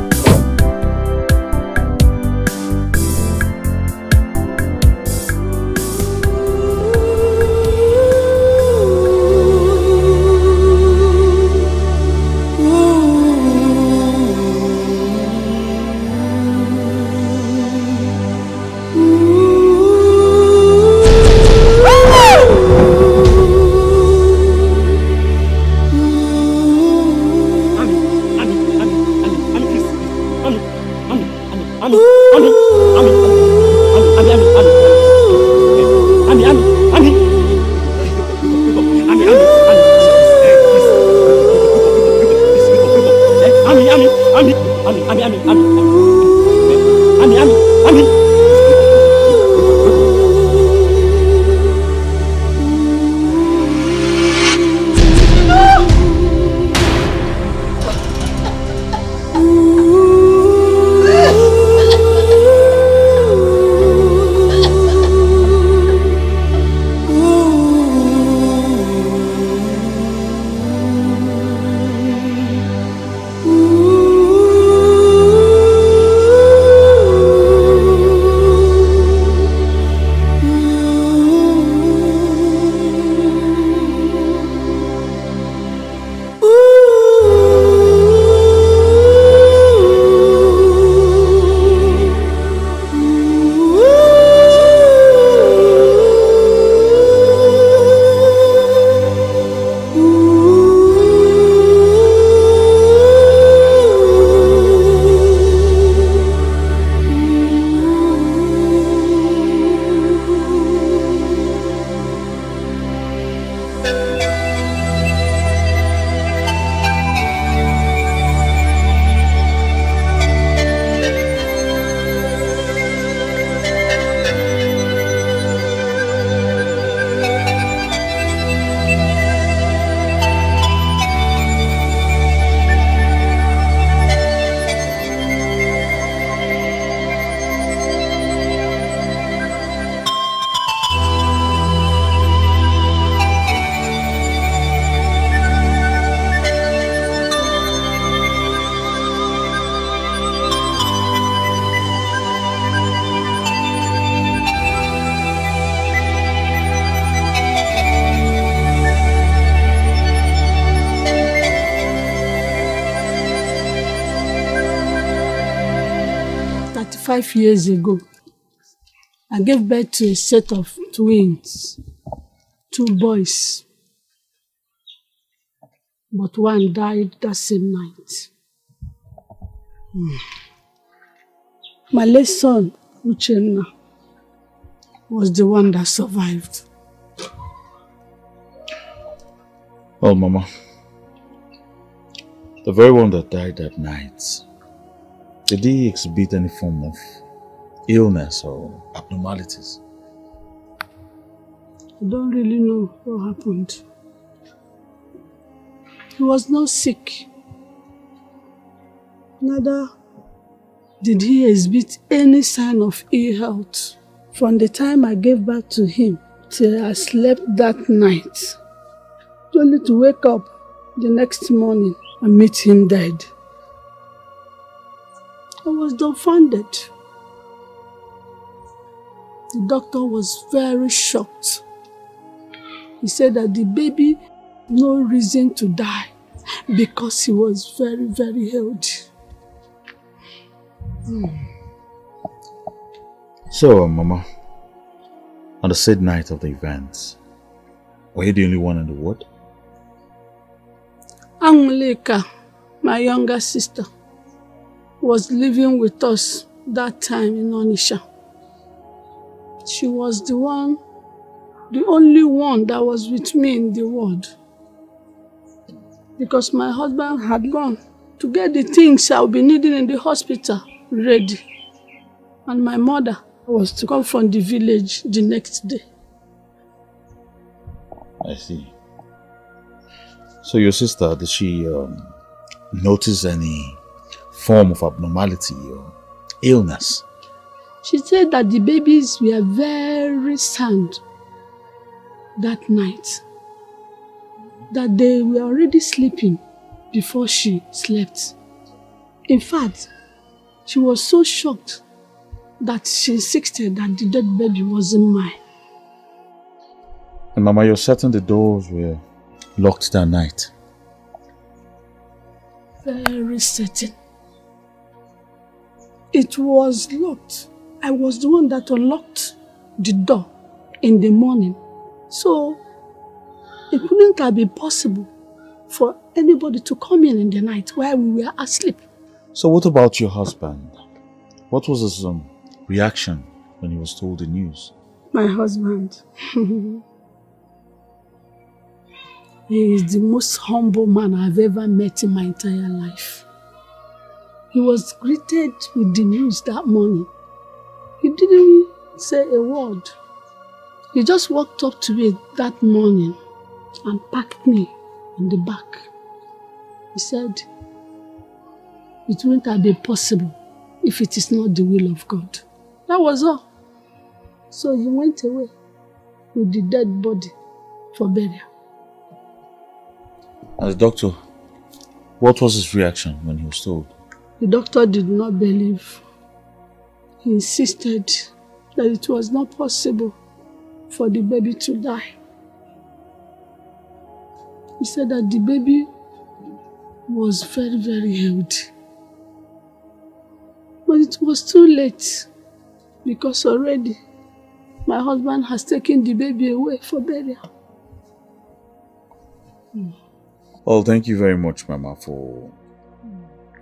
years ago, I gave birth to a set of twins, two boys. But one died that same night. Hmm. My late son, Uchenna, was the one that survived. Well, Mama, the very one that died that night, did he exhibit any form of illness or abnormalities? I don't really know what happened. He was not sick. Neither did he exhibit any sign of ill health from the time I gave birth to him till I slept that night. Only to wake up the next morning and meet him dead. I was dumbfounded. The doctor was very shocked. He said that the baby no reason to die because he was very, very healthy. Hmm. So, Mama, on the said night of the events, were you the only one in the ward? Angulika, my younger sister, was living with us that time in Onitsha. She was the one, the only one that was with me in the ward. Because my husband had gone to get the things I'll be needing in the hospital ready. And my mother was to come from the village the next day. I see. So your sister, did she um, notice any form of abnormality or illness? She said that the babies were very sound that night. That they were already sleeping before she slept. In fact, she was so shocked that she insisted that the dead baby wasn't mine. And Mama, you're certain the doors were locked that night? Very certain. It was locked. I was the one that unlocked the door in the morning. So, it couldn't have been possible for anybody to come in in the night while we were asleep. So what about your husband? What was his um, reaction when he was told the news? My husband. he is the most humble man I've ever met in my entire life. He was greeted with the news that morning. He didn't say a word. He just walked up to me that morning and packed me on the back. He said, it wouldn't have been possible if it is not the will of God. That was all. So he went away with the dead body for burial. As doctor, what was his reaction when he was told? The doctor did not believe. He insisted that it was not possible for the baby to die. He said that the baby was very, very healthy. But it was too late because already my husband has taken the baby away for burial. Well, thank you very much, Mama, for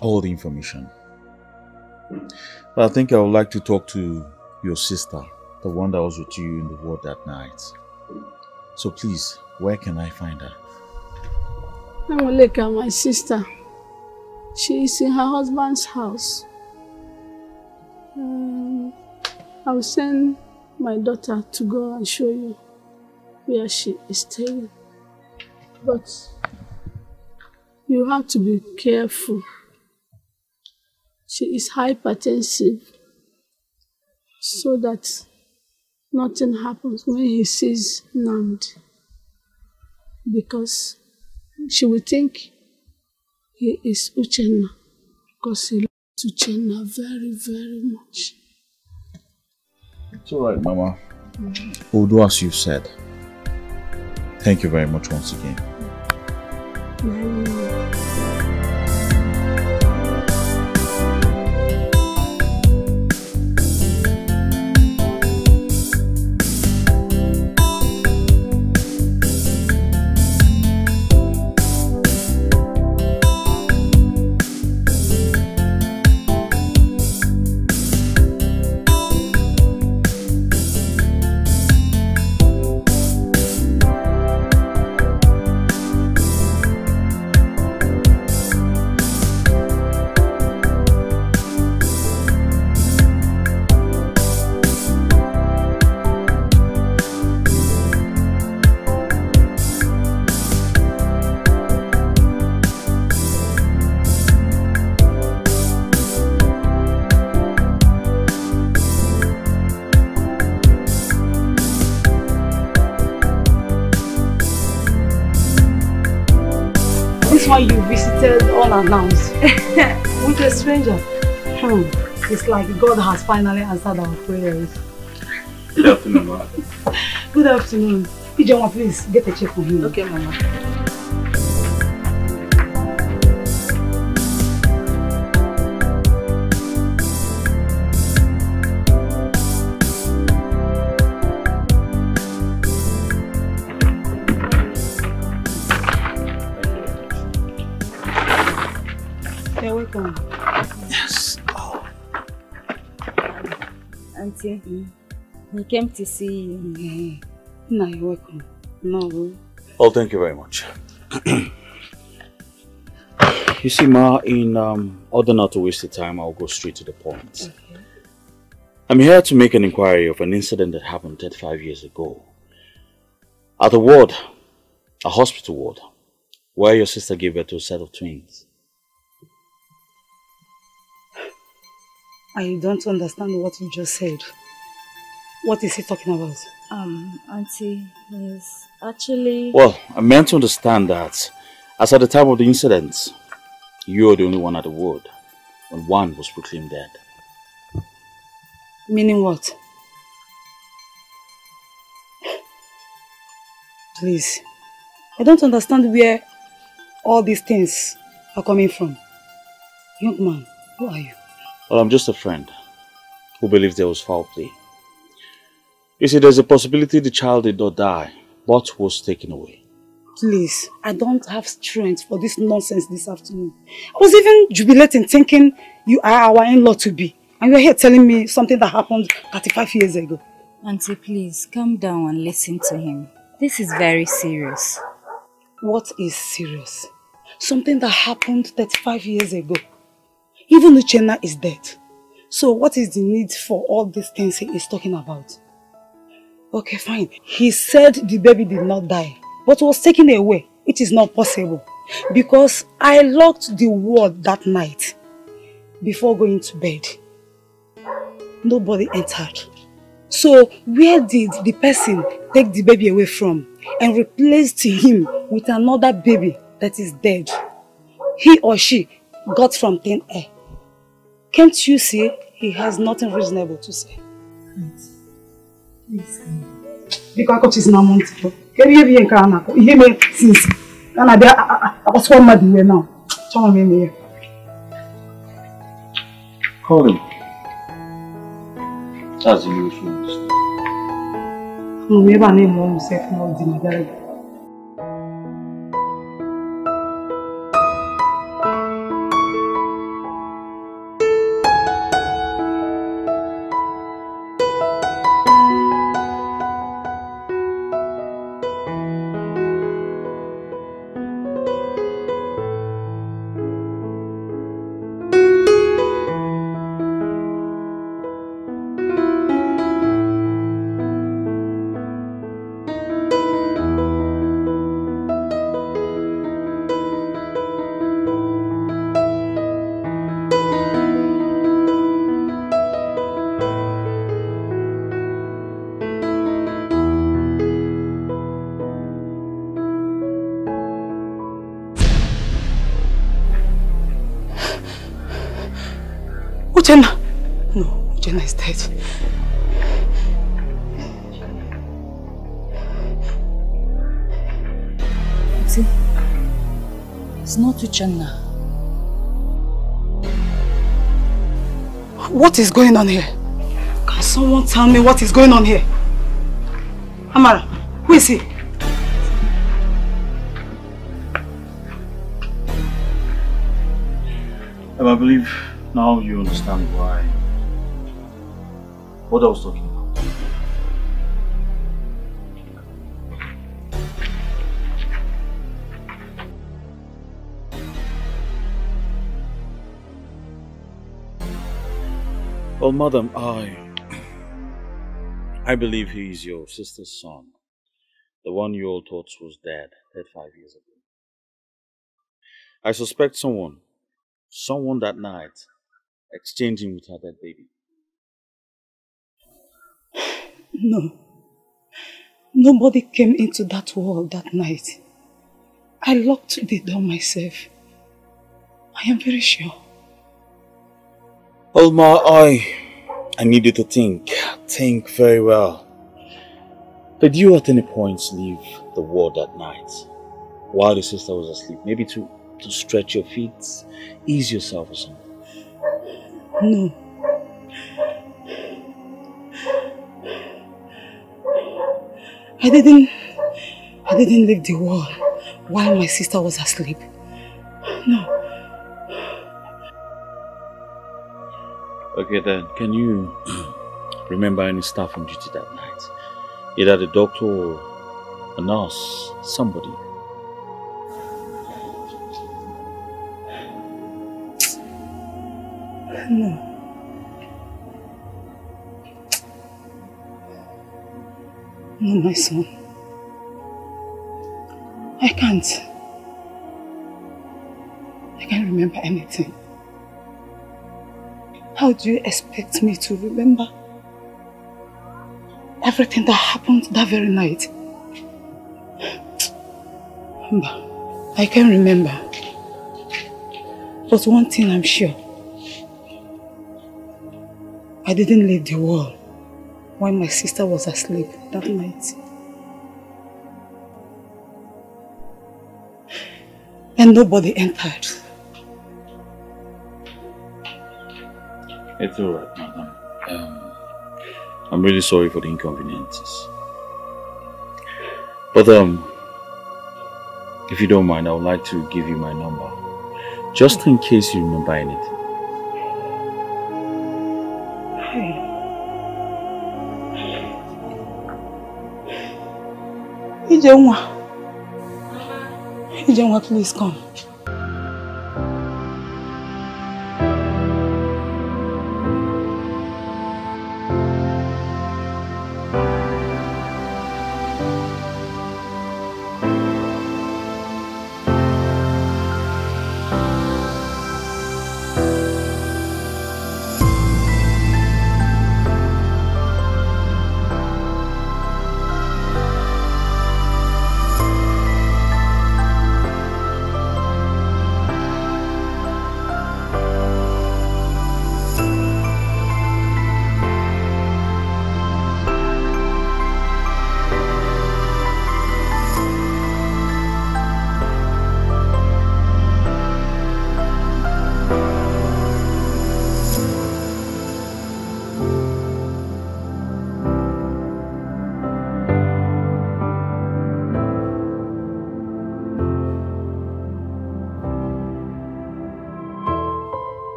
all the information. I think I would like to talk to your sister, the one that was with you in the ward that night. So please, where can I find her? Amoleka, my sister. She is in her husband's house. Um, I will send my daughter to go and show you where she is staying. But you have to be careful. She is hypertensive so that nothing happens when he sees Nnamdi because she will think he is Uchenna because he loves Uchenna very, very much. It's all right, Mama. We'll do as you said. Thank you very much once again. this unannounced with a stranger. Hmm. It's like God has finally answered our prayers. Good afternoon, ma. Good afternoon. Ijeoma, please get a check for him. Okay, Mama. Auntie, he came to see you. No, you're welcome. No. Oh, thank you very much. you see, Ma, in um, order not to waste the time, I'll go straight to the point. I'm here to make an inquiry of an incident that happened 35 years ago. At a ward, a hospital ward, where your sister gave birth to a set of twins. I don't understand what you just said. What is he talking about? Um, Auntie, he's actually... Well, I'm meant to understand that, as at the time of the incident, you were the only one at the ward, when one was proclaimed dead. Meaning what? Please. I don't understand where all these things are coming from. Young man, who are you? Well, I'm just a friend who believes there was foul play. You see, there's a possibility the child did not die, but was taken away. Please, I don't have strength for this nonsense this afternoon. I was even jubilating thinking you are our in-law to be. And you're here telling me something that happened 35 years ago. Auntie, please, calm down and listen to him. This is very serious. What is serious? Something that happened 35 years ago. Even Uchenna is dead. So what is the need for all these things he is talking about? Okay, fine. He said the baby did not die, but was taken away. It is not possible. Because I locked the ward that night before going to bed. Nobody entered. So where did the person take the baby away from and replaced him with another baby that is dead? He or she got from thin air. Can't you see he has nothing reasonable to say? Biko akọchisi na mụ ntị kedu ihe bụ ihe nke a na-akọ ihe mere sinsi a na-abịa akpọsịkwa mmadụ iwe na chọrọ m ime ya. Him. That's the usual. m ebe a na-eme ọmụ sef na ọdị Uchenna! No, Uchenna is dead. See, it's not Uchenna. What is going on here? Can someone tell me what is going on here? Amara, who is he? Um, I believe now you understand why. What I was talking about. Well, madam, I... I believe he is your sister's son. The one you all thought was dead, dead five years ago. I suspect someone, someone that night, exchanging with her dead baby. No. Nobody came into that world that night. I locked the door myself. I am very sure. Olma, I, I need you to think. Think very well. Did you at any point leave the ward at night while your sister was asleep? Maybe to, to stretch your feet, ease yourself or something? No. I didn't, I didn't leave the wall while my sister was asleep. No. Okay then, can you remember any staff on duty that night? Either the doctor or a nurse, somebody. No. No, my son. I can't. I can't remember anything. How do you expect me to remember everything that happened that very night? I can't remember. But one thing I'm sure. I didn't leave the wall when my sister was asleep that night. And nobody entered. It's alright, madam. Um, I'm really sorry for the inconveniences. But um, if you don't mind, I would like to give you my number. Just in case you remember anything. Ijenwa. Ijenwa, please come.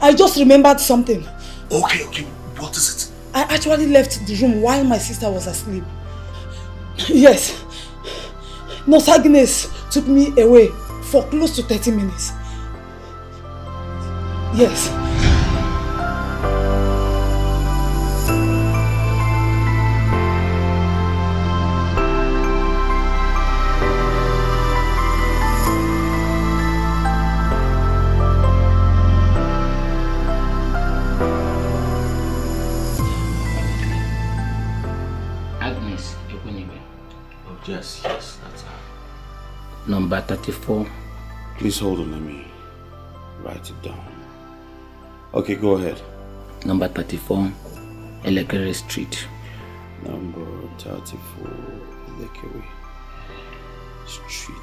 I just remembered something. Okay, okay. What is it? I actually left the room while my sister was asleep. Yes. Nurse Agnes took me away for close to 30 minutes. Yes. 34. Please hold on, let me write it down. Okay, go ahead. Number 34, Elekere Street. Number 34, Lekere Street.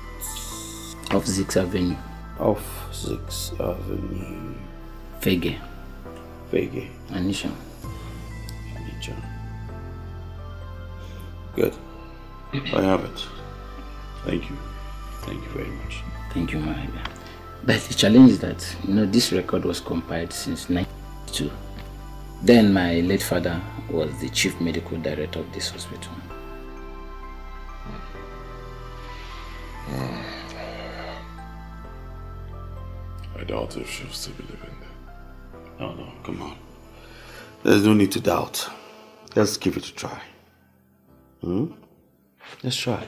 Off Zix Avenue. Off Sixth Avenue. Fege. Fege. Onitsha. Onitsha. Good. I have it. Thank you. Thank you very much. Thank you, Mariba. But the challenge is that, you know, this record was compiled since 1992. Then my late father was the chief medical director of this hospital. I doubt if she'll still be living there. No, no, come on. There's no need to doubt. Let's give it a try. Hmm? Let's try.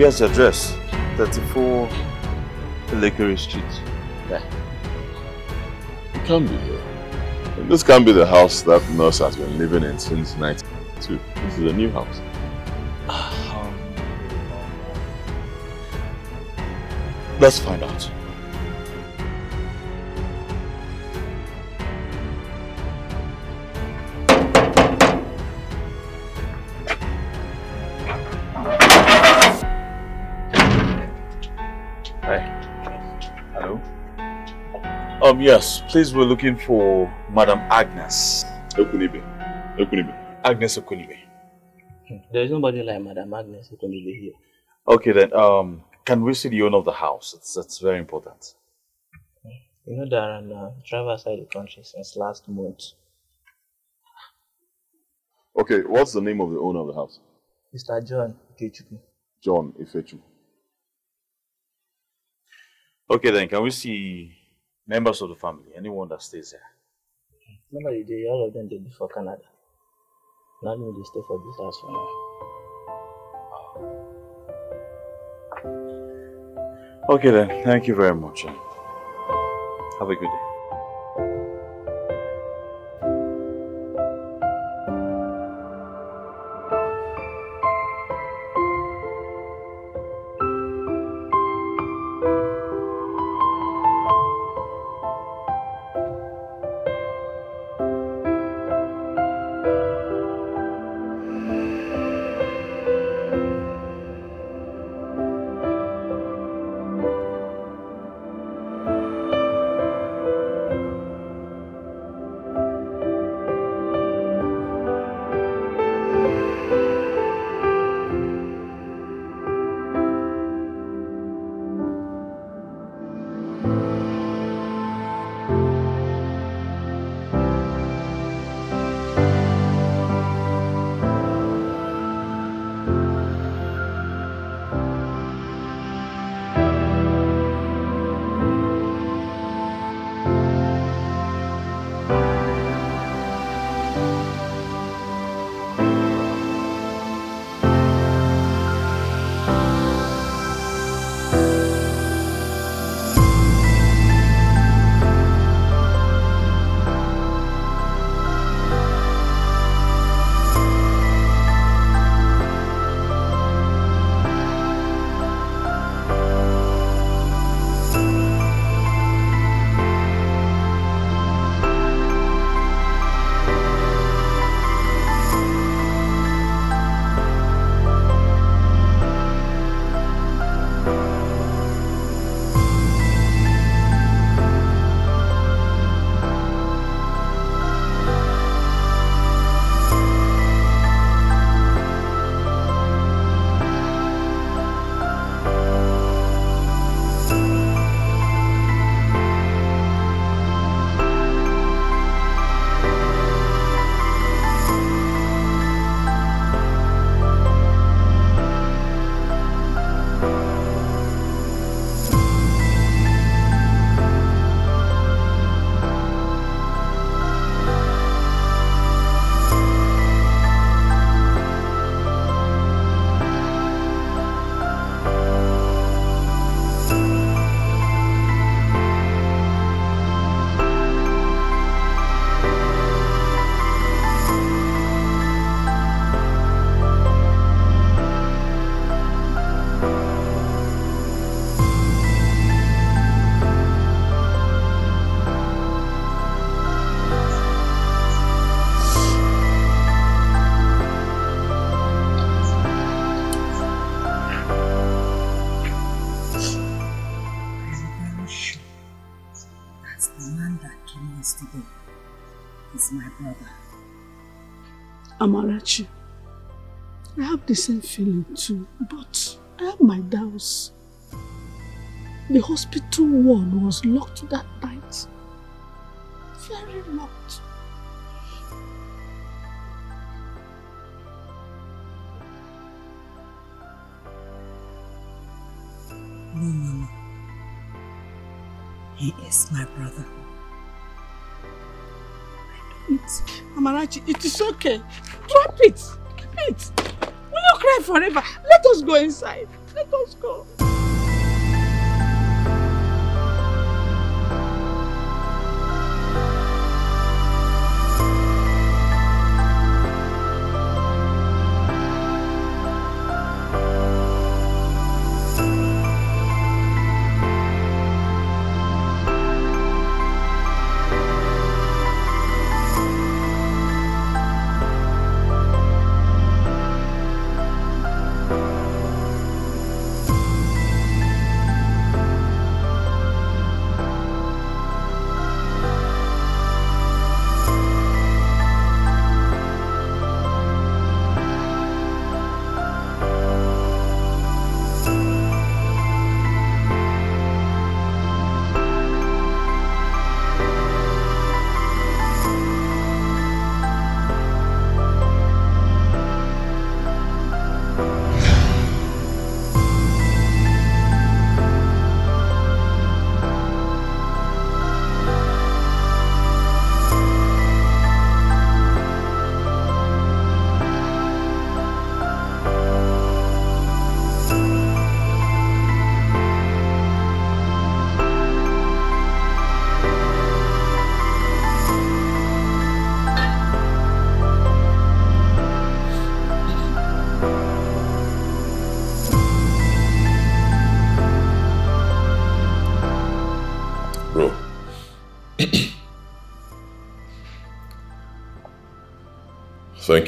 The address, 34 Lekere Street. Yeah. It can't be here. And this can't be the house that nurse has been living in since 1992. This is a new house. Ah, um, Let's find out. Um, yes, please, we're looking for Madam Agnes. Okunibe. Okunibe. Agnes Okunibe. There is nobody like Madam Agnes who can be here. Okay then, um, can we see the owner of the house? It's, it's very important. You know that I'm uh, travel outside the country since last month. Okay, what's the name of the owner of the house? Mr. John Ikechukwu. John Ifechu. Okay then, can we see members of the family? Anyone that stays there? Nobody there, all of them they be for Canada. Not me they stay for this house for now. Okay then, thank you very much. Eh? Have a good day. The same feeling too, but I have my doubts. The hospital ward was locked that night. Very locked. No, no, no. He is my brother. It's, Amarachi, it is okay. Drop it. Keep it. Cry forever? Let us go inside. Let us go.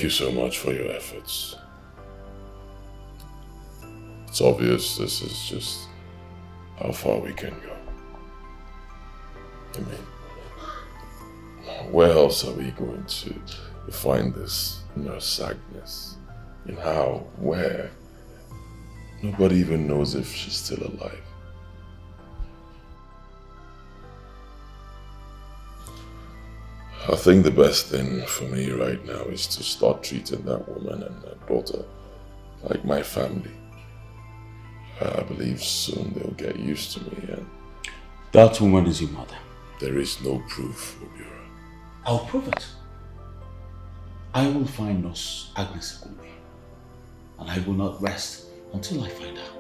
Thank you so much for your efforts. It's obvious this is just how far we can go. I mean, where else are we going to find this nurse Agnes? And how? Where? Nobody even knows if she's still alive. I think the best thing for me right now is to start treating that woman and her daughter like my family. I believe soon they'll get used to me and That woman is your mother. there is no proof, Obiora. I'll prove it. I will find Nurse Agnes Akumbi. And I will not rest until I find her.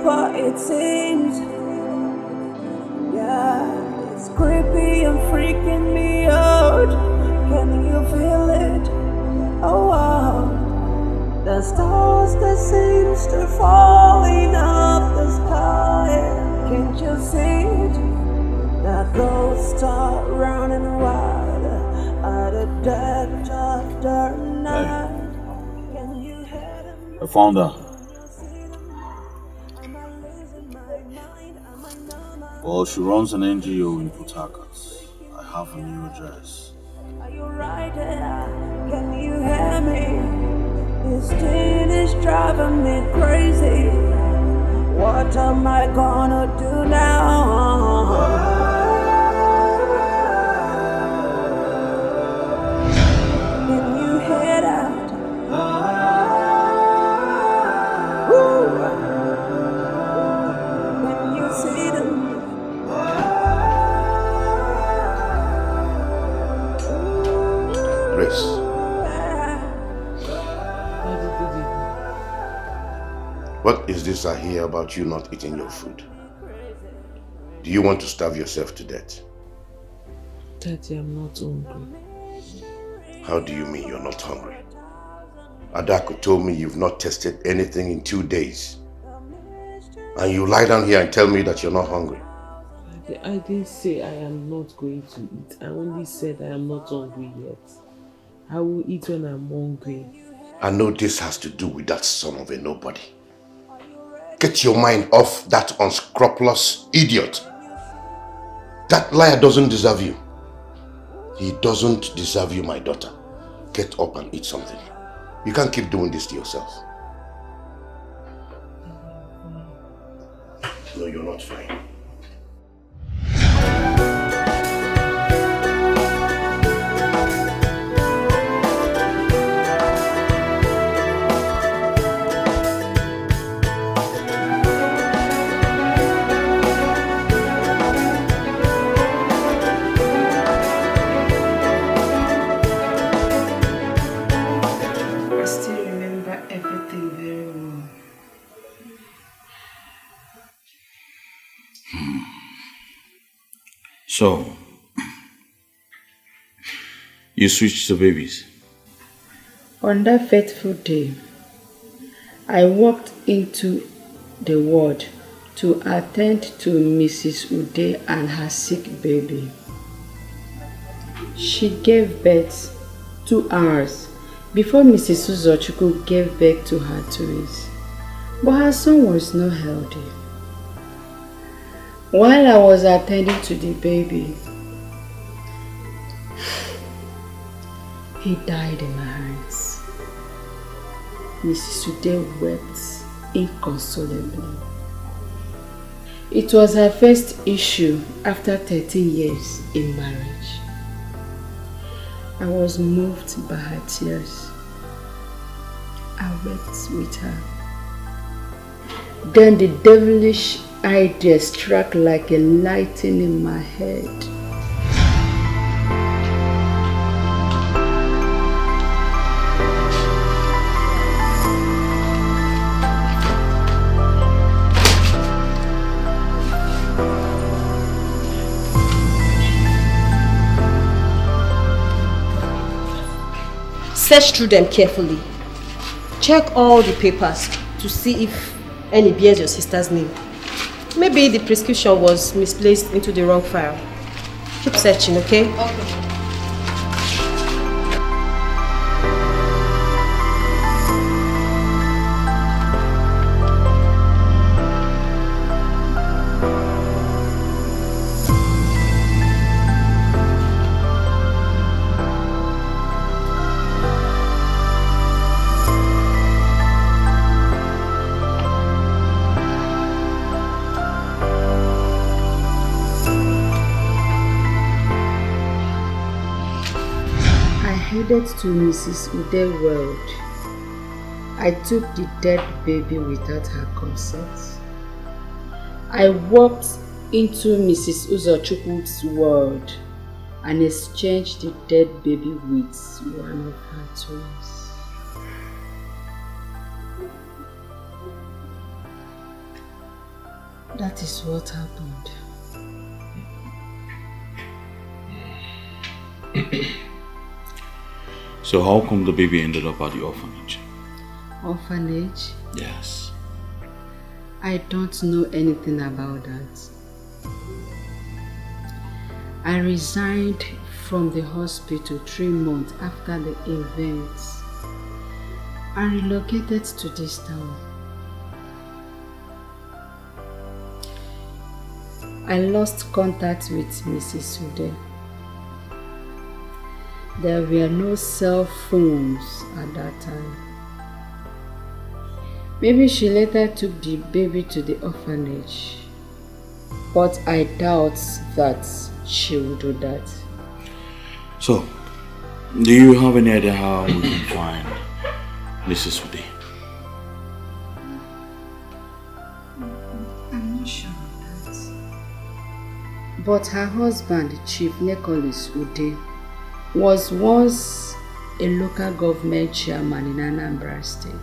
Deeper it seems. Yeah, it's creepy and freaking me out. Can you feel it? Oh wow. The stars that seems to falling off the sky. Can't you see it? The ghosts are running wild at the dead of the night. Can you hear them? I found her. Well, she runs an NGO in Port. I have a new address. Are you right there? Can you hear me? This thing is driving me crazy. What am I gonna do now? Is this I hear about you not eating your food? Do you want to starve yourself to death? Daddy, I'm not hungry. How do you mean you're not hungry? Adako told me you've not tested anything in two days. And you lie down here and tell me that you're not hungry. Daddy, I didn't say I am not going to eat. I only said I am not hungry yet. I will eat when I'm hungry. I know this has to do with that son of a nobody. Get your mind off that unscrupulous idiot. That liar doesn't deserve you. He doesn't deserve you, my daughter. Get up and eat something. You can't keep doing this to yourself. No, you're not fine. So, you switched to babies. On that fateful day, I walked into the ward to attend to Mrs. Ude and her sick baby. She gave birth two hours before Mrs. Uzochukwu gave birth to her twins, but her son was not healthy. While I was attending to the baby, he died in my hands. Mrs. Ude wept inconsolably. It was her first issue after 13 years in marriage. I was moved by her tears. I wept with her. Then the devilish idea struck like a lightning in my head. Search through them carefully. Check all the papers to see if any bears your sister's name. Maybe the prescription was misplaced into the wrong file. Keep searching, okay? Okay. To Mrs. Ude world. I took the dead baby without her consent. I walked into Mrs. Uzochukwu's world and exchanged the dead baby with one of her twins. That is what happened. So how come the baby ended up at the orphanage? Orphanage? Yes. I don't know anything about that. I resigned from the hospital three months after the events and relocated to this town. I lost contact with Mrs. Ude. There were no cell phones at that time. Maybe she later took the baby to the orphanage. But I doubt that she would do that. So, do you have any idea how we can find Mrs. Ude? I'm not sure of that. But her husband, Chief Nicholas Ude, was once a local government chairman in Anambra State.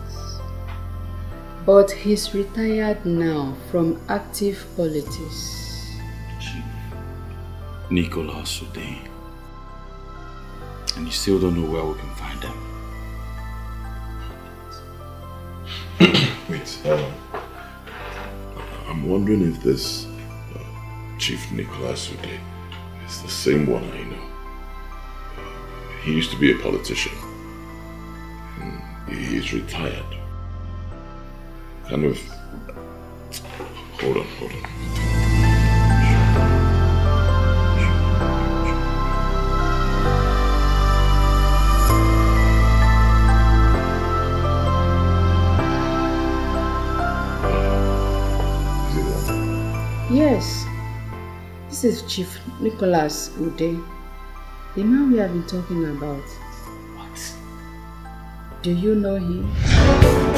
But he's retired now from active politics. Chief Nicholas Ude. And you still don't know where we can find him. Wait, um, I'm wondering if this uh, Chief Nicholas Ude is the same one I know. Uh, he used to be a politician. He's retired. Kind of... Hold on, hold on. Yes, this is Chief Nicholas Ude, the man we have been talking about. What? Do you know him?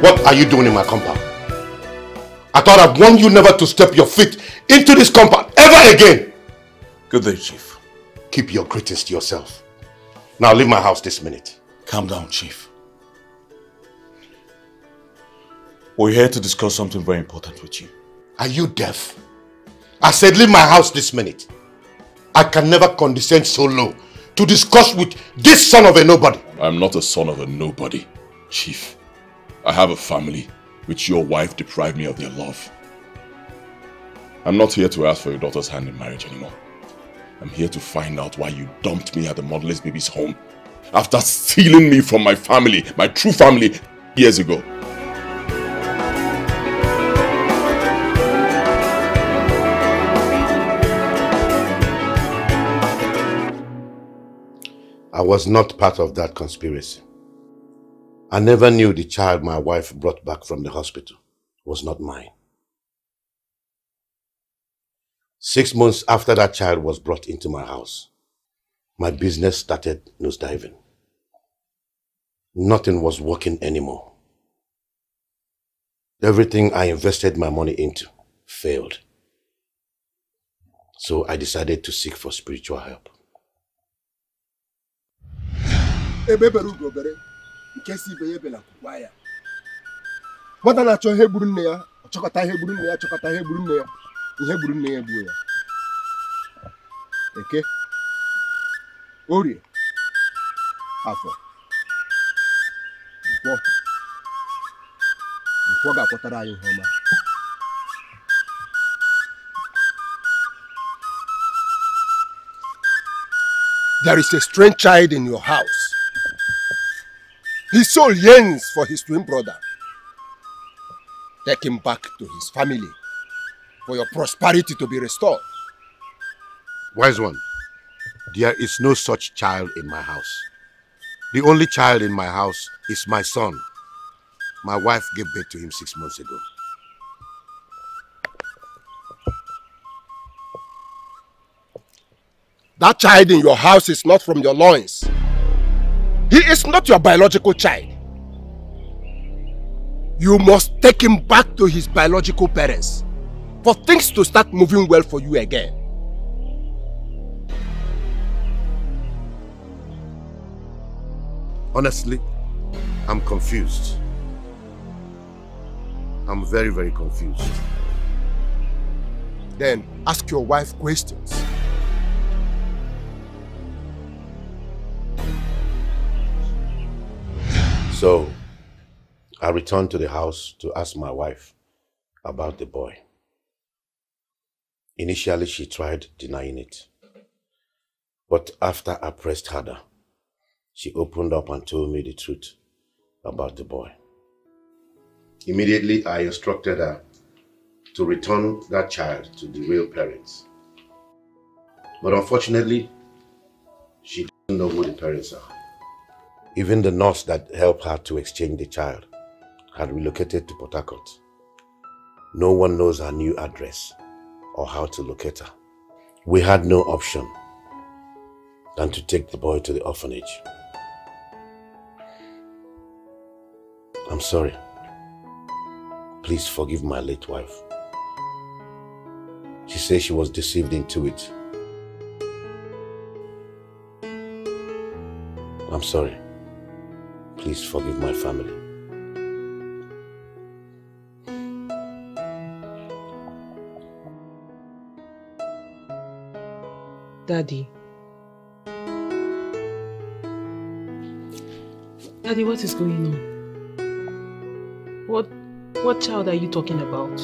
What are you doing in my compound? I thought I'd warned you never to step your feet into this compound ever again. Good day, Chief. Keep your greetings to yourself. Now leave my house this minute. Calm down, Chief. We're here to discuss something very important with you. Are you deaf? I said leave my house this minute. I can never condescend so low to discuss with this son of a nobody. I'm not a son of a nobody, Chief. I have a family which your wife deprived me of their love. I'm not here to ask for your daughter's hand in marriage anymore. I'm here to find out why you dumped me at the motherless baby's home after stealing me from my family, my true family, years ago. I was not part of that conspiracy. I never knew the child my wife brought back from the hospital was not mine. Six months after that child was brought into my house, my business started nosediving. Nothing was working anymore. Everything I invested my money into failed. So I decided to seek for spiritual help. Ebe bere ugo bere nke si ibe ya ebela kwukwa ya nwata na-achọ nne ya nne ya chọkọta nne ya nne ya. Eke? Afọ ọma. There is a strange child in your house. His soul yearns for his twin brother. Take him back to his family for your prosperity to be restored. Wise one, there is no such child in my house. The only child in my house is my son. My wife gave birth to him six months ago. That child in your house is not from your loins. He is not your biological child. You must take him back to his biological parents for things to start moving well for you again. Honestly, I'm confused. I'm very, very confused. Then ask your wife questions. So, I returned to the house to ask my wife about the boy. Initially, she tried denying it. But after I pressed harder, she opened up and told me the truth about the boy. Immediately, I instructed her to return that child to the real parents. But unfortunately, she doesn't know who the parents are. Even the nurse that helped her to exchange the child had relocated to Port Harcourt. No one knows her new address or how to locate her. We had no option than to take the boy to the orphanage. I'm sorry. Please forgive my late wife. She says she was deceived into it. I'm sorry. Please forgive my family. Daddy. Daddy, what is going on? What what child are you talking about?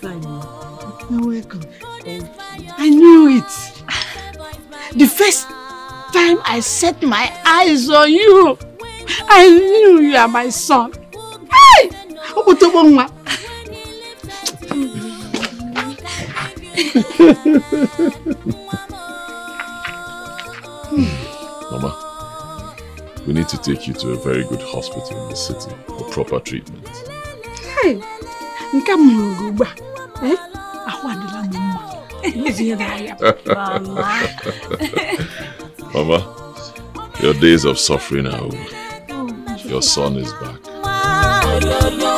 Fine. You're welcome. I knew it. The first time I set my eyes on you, I knew you are my son. Hey! Obotobo Mama, we need to take you to a very good hospital in the city for proper treatment. Hey! Nke a m hụrụ gị ugbu a, ahụ adịla m mma. Mama, your days of suffering are over. Your son is back. Yo, yo,